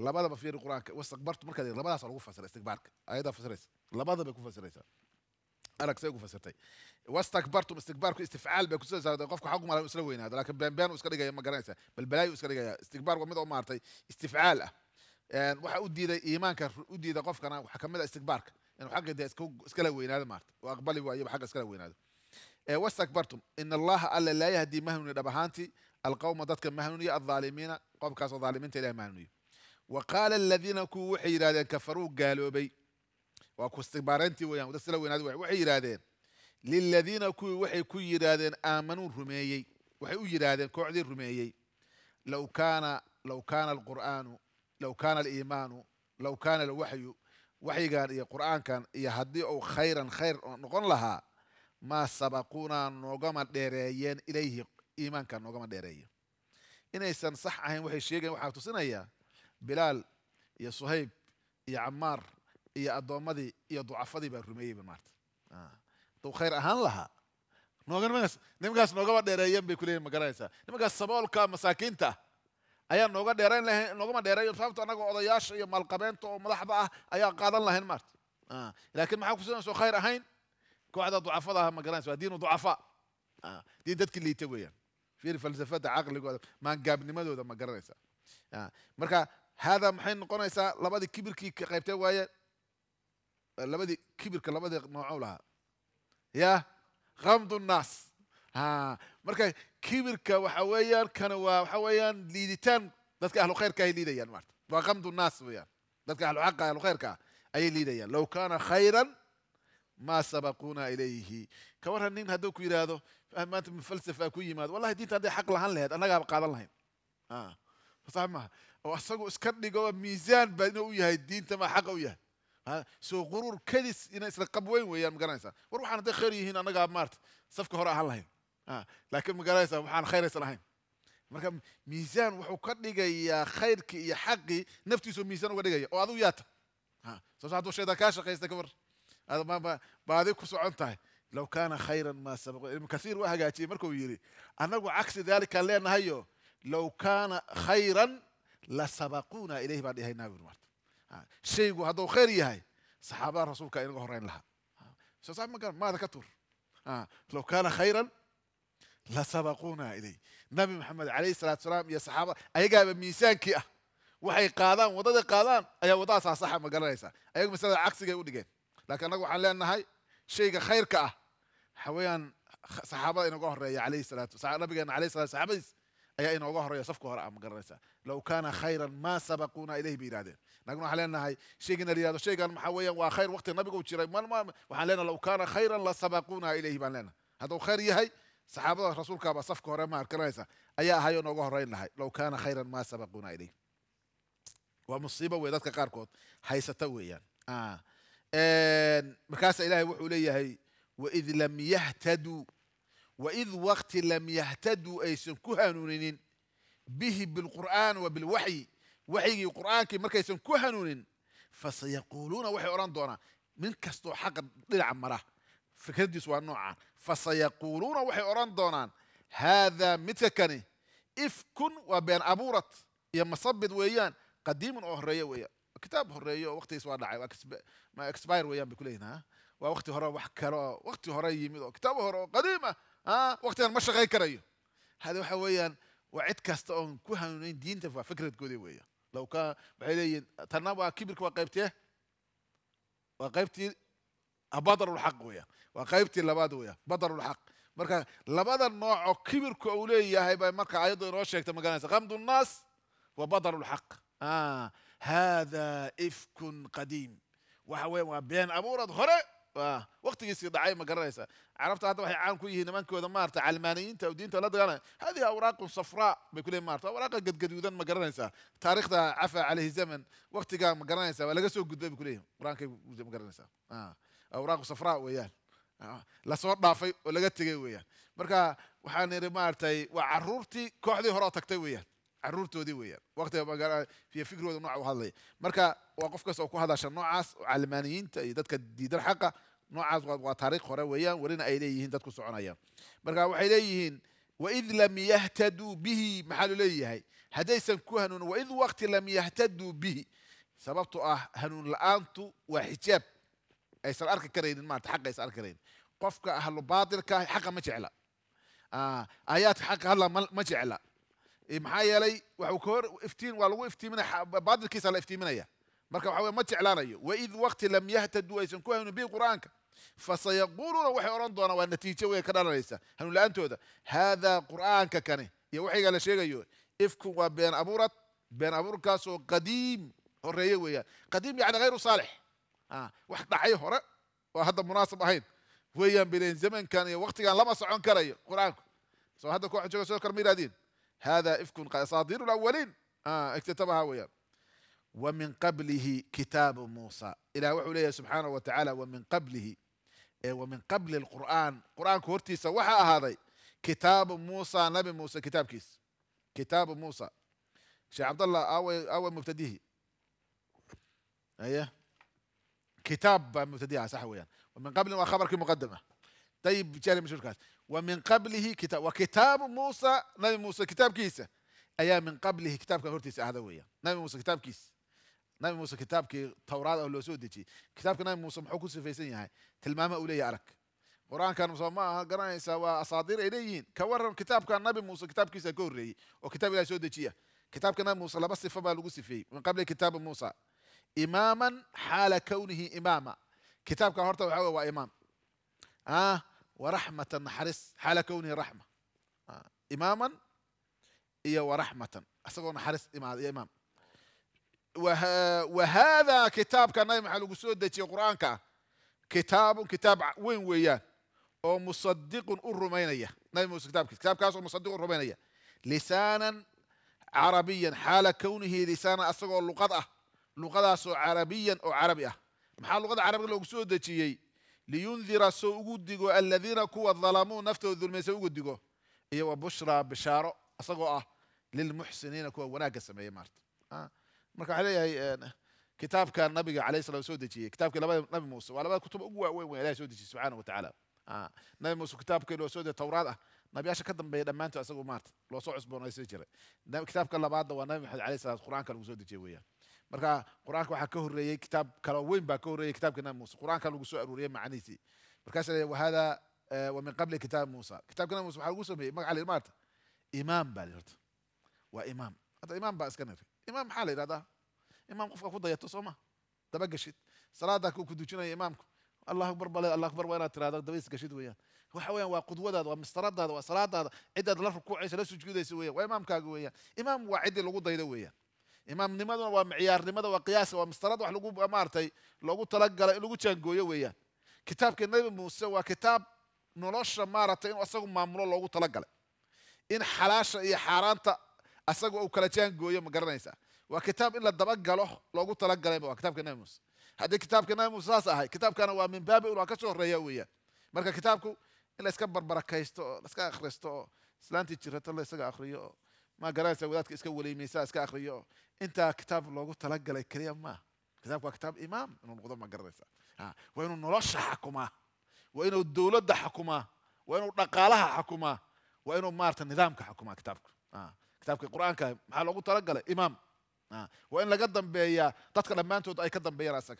labadaba fiiri qur'aanka wastakbartu markaad labadaas lagu fasira istikbaarka ayadaa fasiraysa labadabay ku fasiraysaa arag say ku fasirtay. Wastakbartum istikbaarku istifcaal bay kusinaysaa qofka xaq umala isla weynaado laakiin beenbeen iska dhigaya ma garanaysa bal balaayo iska dhigaya istikbaar waa mid oo maartay istifcaal ah. Waxa u diiday iimaanka u diida qofkana waxaa ka mid ah istikbaarka inuu xaqii dee iskala weynaado maarta oo aqbali waayo xaqa iskala weynaado. Wastakbartum in allaha alla laa yahdi mahnuni dhab ahaantii القوم ضد كم الظالمين قوم كاس الظالمين تلا مهنوني. وقال الذين كو وحي يرادين كفروا قالوا بي. وكو استقبارنتي ويان يعني، ودسلوا ويناد وحي يرادين للذين كو وحي كو يرادين آمنوا الرميي وحي يرادين كو عدي الرميي لو كان لو كان القرآن لو كان الإيمان لو كان الوحي وحي قال يا إيه، قرآن كان يهدي أو خيرا خير نقول لها ما سبقونا نوغم الدريين إليه. Iimaanka noogama dheereeyeen inaysan sax ahayn waxay sheegayen waxaa tusinayaa bilaal iyo suhayb iyo camaar iyo addoommadii iyo ducafadii baa rumeeyeyba maarta hadduu khayr ahaan lahaa nimankaas noogama dheereeyeen bay kuleeyihin ma garanaysaa nimankaas saboolka masaakiinta ah ayaa nooga dheerayn lahayn noogama dheereeyo sababta annaga odayaasha iyo maalqabeenta oo madaxda ah ayaa qaadan lahayn maarta laakiin maxaa kusinayso khayr ahayn kooxda ducafada ah ma garanaysa waa diinu ducafa diin dadkii liita weeyaan fiiri falsafada caqligooda maangaabnimadooda ma garanaysa marka haadaa maxay noqonaysaa labadii kibirkii ka qaybtee waaye labadii kibirka labadii noocow lahaa ya kamdu nnaas marka kibirka waxa weeyaan kana waa waxa weeyaan liiditaan dadka ahlu khayrka ay liidayaan maarta waa kamdu nnaas weeyaan dadka ahlu xaqa ahlu khayrka ayay liidayaan low kaana khayran ma sabaquuna ilayhi كوره نيم هذوك يرادو ما انت من فلسفه كوي ما والله دي تدي حق لهن لهد أنا قاعد قاعد لهن. آه. فصح ما أو اسقو اسكت لي جوا ميزان بينه ويا الدين تما حق ويا سو غرور كدس إن اسر قبوين ويا مقرايسا وروح أنا خير هنا أنا قاعد مارت. صفك هرا لهن. آه. لكن مقرايسا وحان خير اسر لهن. مركب ميزان وحو كدغ يا خيرك يا حقي نفتي سو ميزان وغدغ يا أو ادو يات ها آه. سو ساعه دو شي دا كاش خيستك هذا ما بعدك سو لو كان خيرا ما سبق. كثير واحد قاعد مركو يري أنا عكس ذلك قال لنا هيو. لو كان خيرا لسبقونا إليه بعد هي نابر مرت آه. شيء هذا خير يا هي صحابة الرسول كان غورين لها. آه. صاحب ما قال ما ذكر ها آه. لو كان خيرا لسبقونا إليه. نبي محمد عليه الصلاة والسلام يا صحابة أي قال ميسان كي وحي قادان وضد قادان أي وضع صح ما قال ليس. أي مثلا عكس يقول لكن أنا لأن هاي شيء خير كأه. Waxa weeyaan saxaabada inooga horreeya alayhi salaatu nabigeena alayhi salatu saxaabadiis ayaa inooga horreeya safka hore ah ma garanaysaa low kaana khayran ma sabaquuna ilayhi bay yidhahdeen laakiin waxaan leenahay shaygan la yihahdo shaygan maxaa weeyaan waa khayr waqti nabigu jiray. Waxaan leenahay low kaana khayran la sabaquuna ilayhi baan leenahay. Hadduu khayr yahay saxaabada rasuulkaaba safka hore ma garanaysa ayaa ahay oo nooga horeyn lahay low kaana khayran ma sabaquuna ilayhi. Waa musiibo wey dadka qaarkood haysata weeyaan. Markaasa ilahay wuxuu leeyahay وإذ لم يهتدوا وإذ وقت لم يهتدوا أي سنكوهنونين به بالقرآن وبالوحي. وحي القرآن كما سنكوهنونين فسيقولون وحي أوران دونا من كستو حق ضلع مرة فكرة دي سوى النوع. فسيقولون وحي أوران دونا هذا متكني إفكن وبين أبورت. يا مصبد ويان قديم أهرية ويان. كتاب هرية وقت يسوى اللعب ما اكسباير ويان بكلين ها waqti hore wax kale oo waqti hore yimid oo kitaab hore oo qadiim ah ha waqtigan ma shaqayn hada waxa weeyaan waa cid kasta oon ku hanuunayn diinta waa fikradkoodi weeyaan low ka waxay leeyihin tanna waa kibirka waa qaybtee waa qaybtii badarulxaq weeyaan waa qaybtii labaad weeyaan badarulxaq marka labada nooc oo kibirka uu leeyahay bay marka ayaddu inoo sheegta magaranaysa qamdu nnaas wa badarulxaq hada ifkun qadiim waxa weya waa been abuurad hore آه، وقتي ضعيف ما قريسة. عرفت؟ هذا واحد عام كويه نمان كود ما أرتع علمانيين تودين تلا دغنا هذه أوراق صفراء بكل مارتا. أوراق قد قد يودن ما قريسة. تاريخ ده عفا عليه زمن. وقت قام ما قريسة. ولا جسوا قد ذي بكلهم أوراق قد ما قريسة. آه. أوراق صفراء ويان آه. لا صور ضعيف ولا قد تجي ويان بركة وحان ما أرتع وعرورتي كوحدي هراء تكتي ويان عرورته دي ويان وقت ما قرا في فكرة نوع وهذا بركة وقفك سوكو هذا عشان نوع عس علمانيين تيدتك دي در نوعاز وطريق خرويا ورنا أيديه هن تدكوا سعنايا مرقا وحيديه وإذ لم يهتدوا به محل لي هاي حديثا كوهن وإذ وقت لم يهتدوا به. سببت أه هن الأنت وحجاب. أي سر أرك كرين ما تحقق أي سر أرك كرين قفك أهل باطل كه حق ما جعل آه آيات حق هلا ما جعل إيه محايا لي وحكور إفتين والو إفتين من بعض الكيس على إفتين من أيه marka waxa wey ma jeclaanayo. Waid waqti lam yahtaduu aysan ku haynin bihi qur'aanka. Fasayaquuluuna waxay odhan doonaan waa natiijo way ka dhalanaysa. Hanuun la'aantooda haadaa qur'aanka kani. Iyo waxaygaa la sheegayo ifku waa been abuurad been abuurkaasoo qadiim. Horeeye weeyaan. Qadiim yacni hayru saalix. Ah, wax dhacay hore oo hadda munaasab ahayn. Weeyaan bileen zamankan iyo waqtigan lama socon karayo qur'aanku. Soo hadda kooxa jooga soo kar ma yidhahdiin haadaa ifkun asaadiiru lawaliin igtitabaha ah, weeyaan. ومن قبله كتاب موسى. إلى وحوله سبحانه وتعالى ومن قبله إيه، ومن قبل القرآن. قرآن كورتي وحا هذا. كتاب موسى نبي موسى كتاب كيس. كتاب موسى. شيخ عبد الله أول أول مبتديه أيه؟ كتاب مبتدئها صح ويان يعني. ومن قبل وخبرك مقدمة. طيب جاري مش ومن قبله كتاب وكتاب موسى نبي موسى كتاب كيسة أيام من قبله كتاب كورتي هذا ويان يعني. نبي موسى كتاب كيس. نبي موسى كتاب كي توراة أو لوسود ديجي كتابك نبي موسى محكوس في سنة هاي. تلمامة أولي يارك قرآن كان مصمم ها قرآن سوا أصادير إليين كورم كتاب كان نبي موسى كتاب كي ري وكتاب لا سود ديجي كتاب كان موسى لا بس فما لوجس فيه من قبل كتاب موسى. إماما حال كونه إماما. كتاب كان هرتوا حوا وإمام آه ورحمة حرس. حال كونه رحمة. آه. إماما إيه ورحمة. أسقون حرس إمام. وهذا كتاب كان نايم حلو قصود دي القرآن كا. كتاب كتاب وين ويان أو مصدق الرومانية. نايم كتاب كتاب كاس مصدق الرومانية. لسانا عربيا حال كونه لسانا أصغر اللغة لغة عربيا أو عربية. محل لغة عربية لو قصود دي لينذر سوء قدقو الذين كوا الظلامو نفتو الظلم سوء قدقو إيه وبشرى بشارة أصغر آه. للمحسنين كوا وناقص ما يمارت. آه. مركا علي كتاب كان نبي عليه الصلاه والسلام كتاب كلام نبي موسى ولا بقى كتب اقوى وين وين سبحانه وتعالى آه نبي موسى كتاب كان لو سودي التوراه آه. نبي اش كتب بين ما انت اسوق مارت لو صوص بون اسجل كتاب كلام لبعض هو نبي عليه الصلاه والسلام القران كلام لو سودي جي ويا مركا القران كان كو ريي كتاب كان وين با كو ريي كتاب كان موسى القران كان لو سو اروري معانيتي مركا وهذا ومن قبل كتاب موسى كتاب كان موسى سبحانه وتعالى مارت امام بالرت وامام هذا امام باسكنري imaam maxaa la yidhahdaa imaam qofka ku dayato soo ma daba gashid salaada ku dujinaya imaamku allah akbar bale allah akbar waa inaad tirahdo dabadiis gashid weeyaan waxa weeyaan waa qudwadaada waa mistaradaada waa salaadaada cidaad la rukuucaysa la sujuudaysa weeyaan waa imaamkaaga weeyaan imaam waa ciddii lagu daydo weeyaan imaamnimaduna waa micyaarnimada waa qiyaasa waa mistarad wax lagu maaragtay loogu talagalay in lagu jaangooyo weeyaan kitaabka nabi muuse waa kitaab nolosha maaragtay in asagu maamulo loogu talagalay in xalaasha iyo xaaraanta أسمع وكل شيء جوي ما قرنا إسا وكتاب إلا دبق جلوه لوجو تلاق جلابه وكتاب كناموس هذا كتاب كناموس راس هاي كتاب كان هو من باب ولا كشور رياوية مركب كتابكو إلا إسكب بربرة كيستو إسكب أخرستو سلانتي تشرت الله إسكب أخريو ما قرنا إسا وذاك ولي ميسا إسكب أخريو أنت كتاب لوجو تلاق جلاب كريم ما كتاب إمام إنه الغضب ما قرنا إسا ها وينو نرش حكومة وينو الدولة حكومة وينو نقالها حكومة وينو مارت النظام كحكومة كتابكو آه. كتابك القرآن كه حال أقول ترجع له. إمام. آه. وإن لقدم بيا تذكر لما أنت أي قدم بيا رأسك.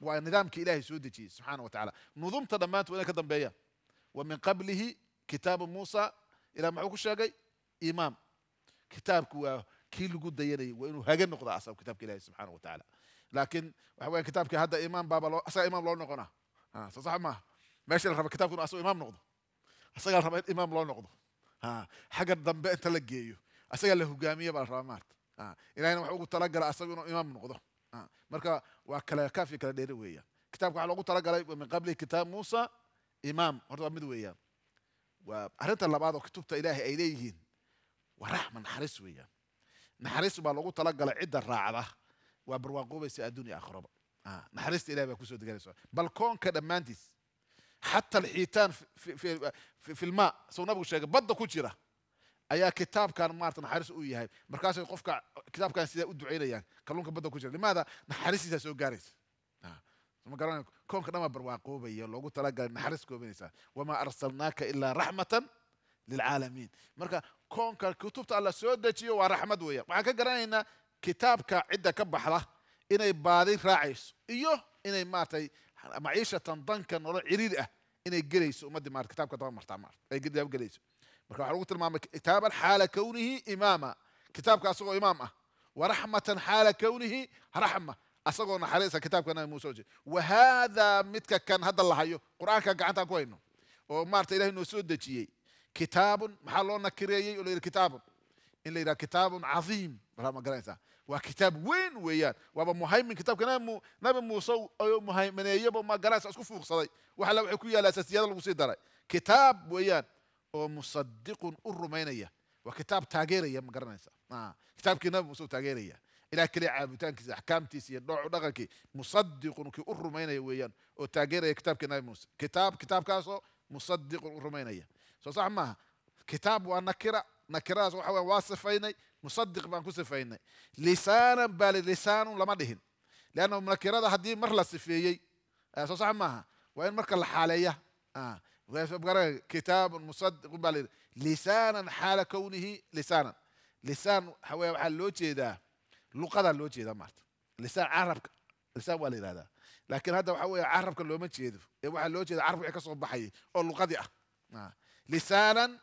ونظام كإلهي سودي شيء سبحانه وتعالى. نظم لما أنت وإن قدم بيا. ومن قبله كتاب موسى إلى معك شيء إمام. كتابك كل جود ديري وإنه هجر نقطة أصلا كتابك إلهي سبحانه وتعالى. لكن وين كتابك هذا إمام بابا لو أصلا إمام لون نقطة. آه. صح ما؟ ماشي الرب كتابك أصلا إمام نقطة. أصلا الرب إمام لون نقطة. آه. ها حاجة دم بقى تلقيه. Asagaa la hogaamiye baa la rabaa maarta ilahina waxa ugu talagala asagu inuu imaam noqdo marka waa kale kaafi kala dheeri weeyaan kitabka waxaa loogu talagalay min qabli kitaab muusa imaam horta waa mid weeyaan waa arrinta labaad oo kutubta ilaahay ay leeyihiin waa raxma naxariis weeyaan naxariis baa loogu talagalay cidda raacda waa barwaaqoobaysa adduunya aakhiraba naxariista ilahay baa ku soo deganaysa bal koonka dhammaantiis xata alxiitaan fi lmaa suu nabigu sheegay badda ku jira ayaa kitaabkan maarata naxariis u yahay. Markaasay qofka kitaabkan sidaa u ducaynayaan kalluunka badda ku jira. Limaada naxariistiisaa soo gaaraysa. Garanay koonka dhan baa barwaaqoobaya loogu talagalay naxariis koobanaysaa wamaa arsalnaaka ilaa raxmatan lilcaalamiin. Marka koonka kutubta alla soo dejiyo waa raxmad weeyaan. Waxaan ka garanaynaa kitaabka cidda ka baxda inay baadi raacayso iyo inay maaragtay maciishatan danka nolol ciriiri ah inay gelayso ummaddii maarata kitaabka daba martaa maarata ay daba gelayso مركا حروت المام كتابا حال كونه إماما كتاب كاسقو إماما ورحمة حال كونه رحمة أسقو نحليس كتاب كنا موسى وهذا متك كان هذا الله يو قرآن كان قاعد أقوينه ومارت إله نسود تجيه كتاب محلونا كريه يقول كتاب إن كتاب عظيم رحمة جرانسا وكتاب وين ويان وابا مهيم من كتاب كنا نبي موسى أو مهيم من أيه بابا جرانسا أسكو فوق صلي وحلا بحكي على أساس كتاب ويان ومصدق الرومانية وكتاب تاجيري يا مقرنيسة آه. كتاب كنا مصدق تاجيري إلى كل عابتان كذا أحكام تيسير نوع دقك مصدق كي الرمينية ويان. وتاجيرية كتاب كنا موس كتاب كتاب كاسو مصدق الرمينية. سو صح ما؟ كتاب وأنا كرا نكرا سو حوا واصفيني مصدق بان كوسفيني لسانا بل لسان لما دهن. لأنه نكرة هدي مرة صفيي آه، سو صح ما؟ وين مركل حالية آه. ضيف بقرأ كتاب مصدق لسانا حال كونه لسانا. لسان حوايا بحال لوتشي ذا لغة لوتشي ذا مارت لسان عرب لسان والد هذا لكن هذا حوايا عرب كل يوم تشي ذا يبغى لوتشي عرب يكسر بحي. أو لغة آه. نعم. لسانا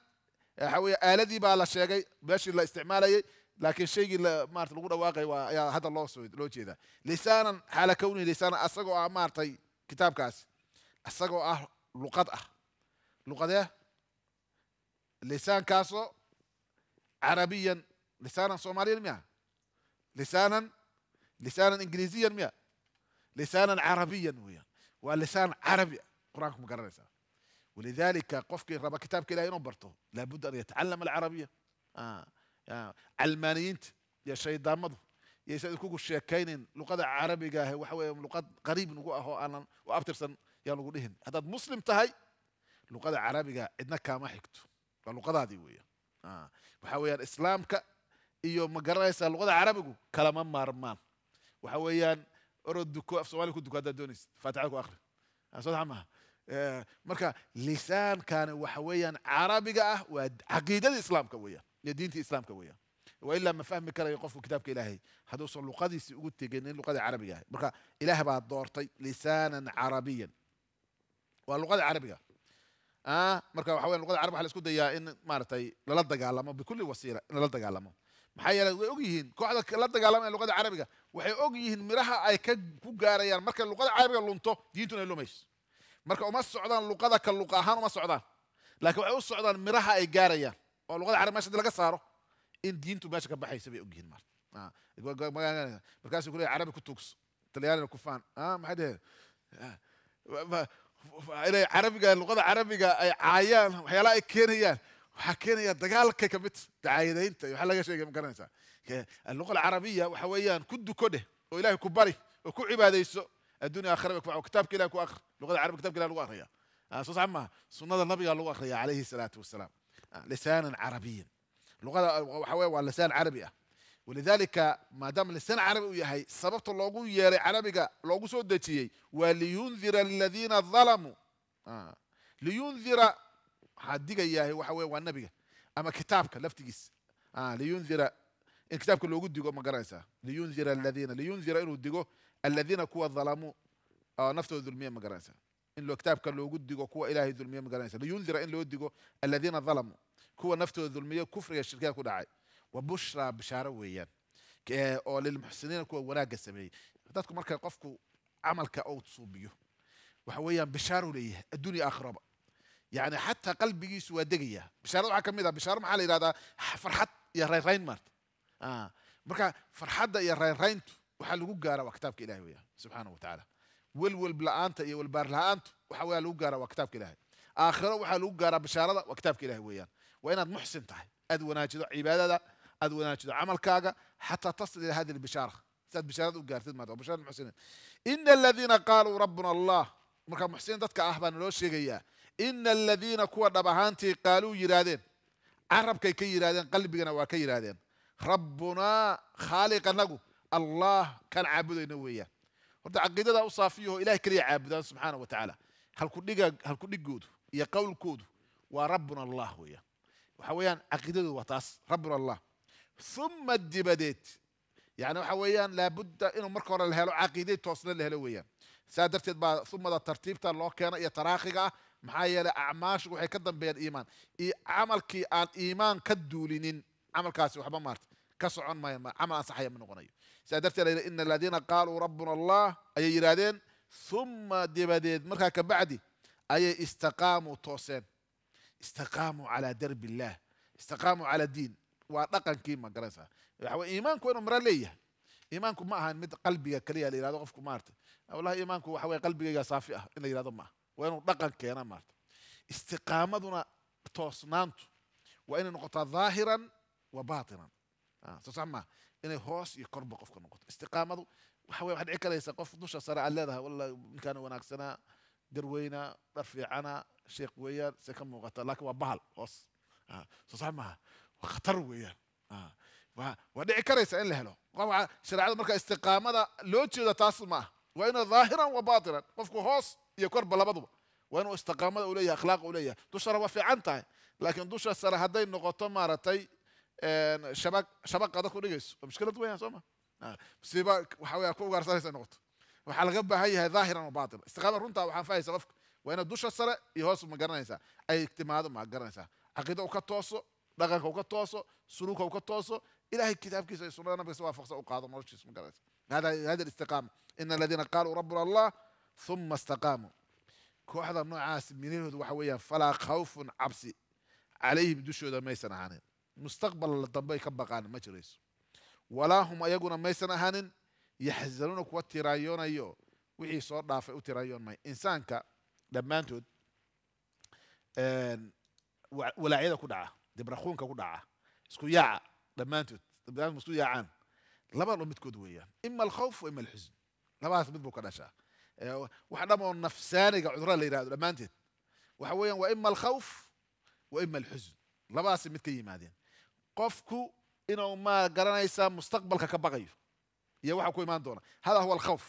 حوايا الذي بقى لا شيء باش لا استعماله لكن شيء مارت الغرة واقع يا هذا الله سويد لوتشي ذا لسانا حال كونه لسانا اصدقوا مارتي كتاب كاس. اصدقوا أه. لغة أه. لغة ده لسان كاسو عربيا لسانا صوماليا مياه لسانا لسانا انجليزيا مياه لسانا عربيا ويا ولسان عربي قرانك مقرر لسان ولذلك قفك ربا كتاب لا ينبرته لابد أن يتعلم العربية آه. آه. علمانيين يا شيخ دامض يا شيطان كوكو شيكاين لغة عربي قاهي وحوي لغة قريب نقول اهو أنا وأبترسن يا نقول هذا مسلم تهي luqada carabiga cidna kaama xigto waa luqadaadii weya waxa weeyaan islaamka iyo ma garanaysaa luqada carabigu kalama maarmaan waxa weeyaan orod duko af somali ku duko haddaad doonaysid faatixada ku akri soodaxa maaha marka lisaankaani waxa weeyaan carabiga ah waa caqiidada islaamka weeyaan iyo diinta islaamka weeyaan وإلا ما فهم كلا يقف كتابك إلهي هذا وصل لقدي سيقول تجنين لقدي عربي مركا إله بعد دورتي لسانا عربيا واللغة العربية marka waxa weya luqada carab waxa la isku dayaa in maaragtay lala dagaalamo bikulli wasiila in lala dagaalamo. Maxaa yeelay way og yihiin kooxda la dagaalamaya luqada carabiga waxay og yihiin miraha ay ka ku gaarayaan. Markay luqada carabiga lunto diintuna ay lumayso. Marka uma socdaan luqada ka luqa ahaan uma socdaan. Laakiin waxay u socdaan miraha ay gaarayaan. Oo luqada carab meesha laga saaro in diintu meesha ka baxaysa bay og yihiin markaasuu kuleeyahy carabi ku tuugso talyaanina ku faan. Maxay dheheen inay carabiga luqada carabiga ay caayaan waxyaalaha ay keenayaan waxaa keenaya dagaalkay ka mid dacaayadaynta waxaa laga sheegay ma garanaysaa alluqa alcarabiya waxa weeyaan ku duko dheh oo ilahay ku bari oo ku cibaadayso addunya aakhira bay ku faco kitaabka ilahi ku akri luqada carabiga kitabka ilahi lagu akriya soo sax maaha sunnada nabiga lagu akriya calayhi salaatu wasalaam lisaanan carabiyan luqada waxa weya waa lisaan carabi ah ولذلك ما دام لسان عربي هي سببت لوغو ييري عربيغا لوغو سو دتيي ولينذر الذين ظلموا. آه. لينذر حديغا ياهي واخا وي وان نبيغا أما كتابك لفتيس آه. لينذر كتابك لوغو ديغو ما غرايسا لينذر الذين لينذر إنو ديغو الذين كو ظلموا. آه. نفتو ظلمي ما غرايسا ان لو كتابك لوغو ديغو كو إلهي ظلمي ما غرايسا لينذر ان لو ديغو الذين ظلموا. كو نفتو ظلمي كفر يا شركة كو دعاي wa bushraa bishaaro weeyaan oo lilmuxsiniina kuwa wanaagga sameeyey dadku marka qofku camalka ou suubiyo waxa weeyaan bishaaruu leeyahay addunya aakhiraba yani xataa qalbigiisu waa degaya bishaarada waxaa ka mid ah bishaaro maxaa la yidhahdaa farxad iyo raynrayn maarta marka farxadda iyo raynrayntu waxaa lagu gaara waa kitaabka ilahi weeyaan subxaanahu watacaala welwel la'aanta iyo welbaar la'aantu waxa weya lagu gaara waa kitaabka ilahi aakhiro waxaa lagu gaaraa bishaarada waa kitaabka ilahi weeyaan waa inaad muxsin tahay aad wanaajido cibaadada أدوناتك عمل كاغا حتى تصل إلى هذه البشارة. سد بشارة وقالت ما ده بشارة المحسنين. إن الذين قالوا ربنا الله مركب محسنين ذاتك أهبان لو شيء إن الذين كوا دبهانتي قالوا يرادين. عرب كي كي يرادين قلب جنا وكي يرادين. ربنا خالق نجو الله كان عبد نوية ورد عقيدة أوصافيه إله كري عبد سبحانه وتعالى. هل كل دقة هل كل دقود يقول كود وربنا الله ويا. وحويان عقيدة وطاس. ربنا الله. ثم الدبديت. يعني وحويان لابد إنه مركور الهلو عقيدة توصل الهلوية سادرت با ثم ذا ترتيب تا لو كان يتراخغا محايا لأعماش وحي كدن بيد إيمان إي عمل كي آن إيمان كدولينين عمل كاسي وحبا مارت. كسعون ما عمل صحيح من غني سادرت إلا إن الذين قالوا ربنا الله أي يرادين ثم دبديت. مركا كبعدي أي استقاموا توصل استقاموا على درب الله. استقاموا على الدين. Waa dhaqankii ma garanaysaa waxa weye iimaanku inuu mara leeyahay. Iimaanku ma ahan mid qalbiga keliya la yihahdo qofku maarata wallahi iimaanku waxa weye qalbigayga saafi ah in la yihahdo maaha waa inuu dhaqan keena maarata istiqaamaduna toosnaantu waa inay noqotaa dhaahiran wa baatinan. Soo sax maa inay hoos iyo korba qofka noqoto. Istiqaamadu waxa wey waxaa dhici karaysa qof dusha sare aad leedahay. Walla ninkaan wanaagsanaa garweyna dhar fiicana sheekh weeyaan se ka muuqata laakiin waa bahal hoos. Soo sax maaha خطر ويان يعني. آه. و ودي كريس إن لهلو قام شرع المرك استقامة ذا لو تشيو ذا تاسما وين ظاهرا وباطنا. وفكو هوس يكور بلا بدو وين استقامة أولية أخلاق أولية دوشرا وفي عنتها لكن دوشرا سرا هذين نقطة مارتي آه، شبك شبك هذا كله جيس. مشكلة وين سوما؟ آه. سيبا وحاول يكون غير سهل سنوات وحال غبة هي ظاهرا وباطنا. استقامة رونتا وحان فايس وفك وين دوشرا سرا يهوس مقرنسا أي اجتماع مع قرنسا عقيدة وكتوصو dhaqanka ka tooso سلوكه وكتوسه إلهي الكتاب كيس يسوع أنا بس وافق سأقعد مرة شيء اسمه قرأت هذا هذا الاستقامة. إن الذين قالوا ربنا الله ثم استقاموا. كوحدة نوعاس من هذا وحويا فلا خوف عبسي. عليه بدوش هذا ما يسنعان مستقبل الضبي كبقان ما تريس ولا هم أيقون ما يسنعان يحزنون كوتي رايون أيو. وحي صار دافع وتي رايون ما إنسان كا لما أنتود آه، ولا عيدا كدعه dibrakuunka ku dhaca isku yaaca dhammaantood dhammaantood isku yaacaan labadaba midkood weeyaan ima alkhawf wa ima alxusn labadaas mid buu ka dhashaa waxa dham oo nafsaaniga cudurrada la yihahdo dhammaanteed waxa weeyaan waa ima alkhawf wa ima alxusn labadaasi mid ka yimaadeen qofku inuu ma garanaysaa mustaqbalka ka baqayo iyo waxa ku imaan doona hada huwa alkhawf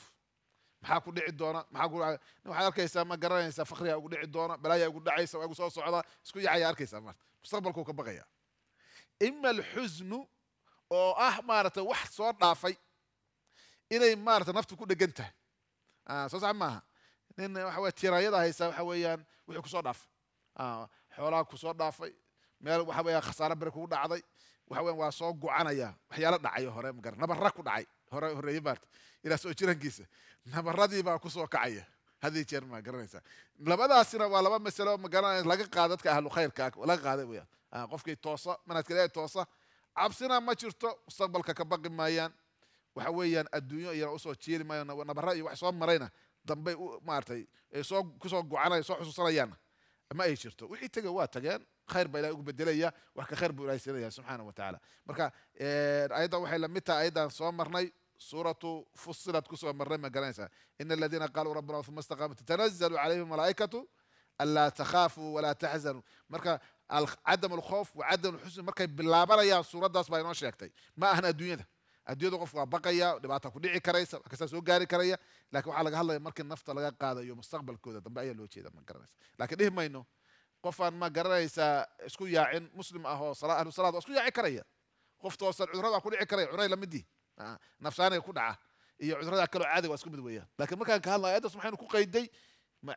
maxaa ku dhici doona maxaa waxaad arkaysaa ma garanaysaa fakriga ugu dhici doona balaaya ugu dhacaysa waa igu soo socda isku yacaya arkaysaa maarta mustaqbalkuu ka baqaya. Ima alxusnu oo ah maaragtay wax soo dhaafay inay maarata naftu ku dhegan tahay. Soo sax maaha. Nin waxa weye tiraayada haysaa waxa weeyaan wixii ku soo dhaafay. Xoolaha ku soo dhaafay meel waxa weya khasaare bere kugu dhacday waxa weyan waa soo gocanaya waxyaalo dhacayo hore magara nabara ku dhacay. Hore horeeye maarta ilaa soo jirankiisa. Nabaradii baa ku soo kacaya haddii jeer ma garanaysaa labadaasina waa laba masalo magaranaya laga qaada dadka ahlu khayrka laga qaaday weyaan qofkii toosa manhajka ilaahay toosa. Cabsina ma jirto mustaqbalka ka baqi maayaan. Waxa weeyaan adduunyo iyana u soo jieli maayo nabara iyo wax soo marayna dambay maaratay soo ku soo gocanaya soo xusuusanayaanna ma ay jirto. Wixii tegay waa tageen. Khayr baa ilahay ugu bedelaya wax ka khayr buu ilahay siinaya subxaana wa tacaala marka ayaddan waxay la mid tahay ayaddan soo marnay suuratu fusilat ku soo marnay ma garanaysaa ina aladiina qaaluu rabbuna uma istaqaamu tatanazalu calayhim malaa'ikatu anlaa takhaafuu walaa taxzanuu marka cadam alkhoof wa cadam alxusn markay bilaabanayaan suuraddaas baa inoo sheegtay ma ahan adduunyada adduunyada qofku waa baqaya dhibaata ku dhici karaysa wax kastaa soo gaari karaya laakiin waxaa laga hadlaya markii nafta laga qaadayo mustaqbalkooda dambe ayaa loo jeeda ma garanaysa laakiin dhihi mayno qofaan ma garanaysaa isku yaacin muslim ah oo ahlu salaad waa isku yaaci karaya qof toosan cudurrada ku dhici karaya cuduray lamidii nafsaaniga ku dhaca. Iyo cudurrada kaloo caadiga waa isku mid weeyaan. Lakin markaan ka hadlaya ayaddas maxaynu ku qayday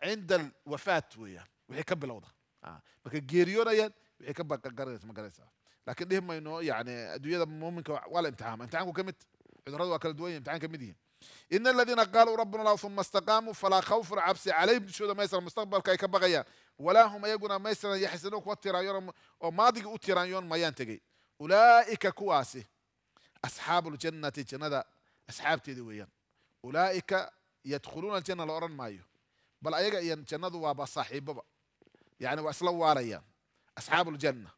cinda alwafaat weeyaan. Wixii ka bilowda. Marka geeriyoonayaan wixii ka garanaysa ma garanaysaa laakiin dhihi mayno yani adduunyada muuminka waa la imtixaama imtixaanku ka mid cudurrada waa kala duwan yahin imtixaan ka mid yihiin ina aladiina qaaluu rabbuna allah uma istaqaamuu falaa khawfun cabsi calayhim dushooda maysan mustaqbalka ay ka baqayaan. Walaa hum ayaguna maysanan yaxsanuun kuwa tiraanyoon oo maadigii u tiraanyoon mayaan tegey. Ulaa'ika kuwaasi أصحاب الجنة جندا أصحاب تدويا أولئك يدخلون الجنة لأوران مايو. بل أيقا إيان جنة وابا صاحب يعني وأسلوا واريا أصحاب الجنة.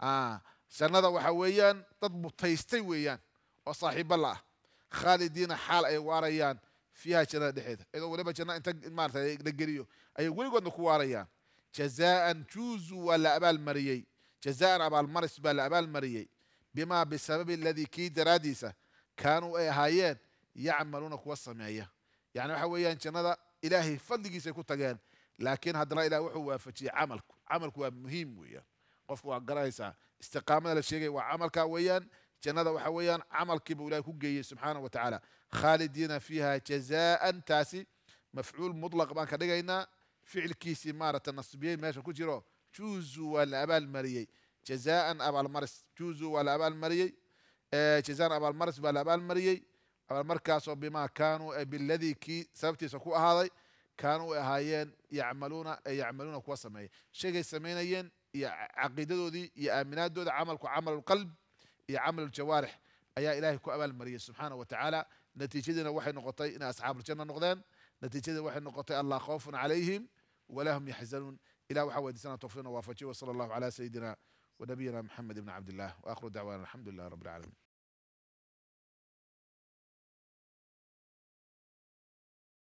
آه جنة وحويا تضبط تيستي ويا وصاحب الله. خالدين حال أي واريا فيها جنة دحيدة. إذا ولبا جنة أنت مارتا دقريو. أي ولقوا أنك واريا جزاء جوز ولا أبال مريي. جزاء أبال مرس بل أبال مريي. Bimaa bisababi aladii kii daraadiisa kaanuu ay ahaayeen yacmaluuna kuwa sameeya yani waxa weeyaan jannada ilaahay fadligiisay ku tageen laakiin haddana ilah wuxuu waafajiyey camalku camalku waa muhiim weeyaan qofku waa garanaysaa istiqaamada la sheegaya waa camalka weeyaan jannada waxa weeyaan camalkiibu ilahay ku geeyey subxaana wa tacaala khaalidiina fiiha jazaan taasi mafcuul mutlaq baan ka dhigaynaa ficilkiisii maarata nasbiyey meesha ku jiro juuzu waa la abaalmariyey jazaan abaalmaris juuzu waa la abaalmariyey jazaan abaalmaris baa la abaalmariyey abaalmarkaasoo bimaa kaanuu biladii kii sababtiisa ku ahaaday kaanuu ay ahaayeen yacmaluuna ay yacmaluuna kuwa sameeya shaygay samaynayeen iyo caqiidadoodii iyo aaminaadooda camalku camal lqalb iyo camal ljawaarix ayaa ilahay ku abaalmariyey subxaana wa tacaala natiijadiina waxay noqotay inay asxaabuuljanna noqdeen natiijadii waxay noqotay allah khawfun calayhim walaa hum yaxzanuun ilah waxaa weydiisana tawfiiqna waafajiyo wasala allahu calaa sayidina ونبينا محمد بن عبد الله وآخر دعوانا الحمد لله رب العالمين.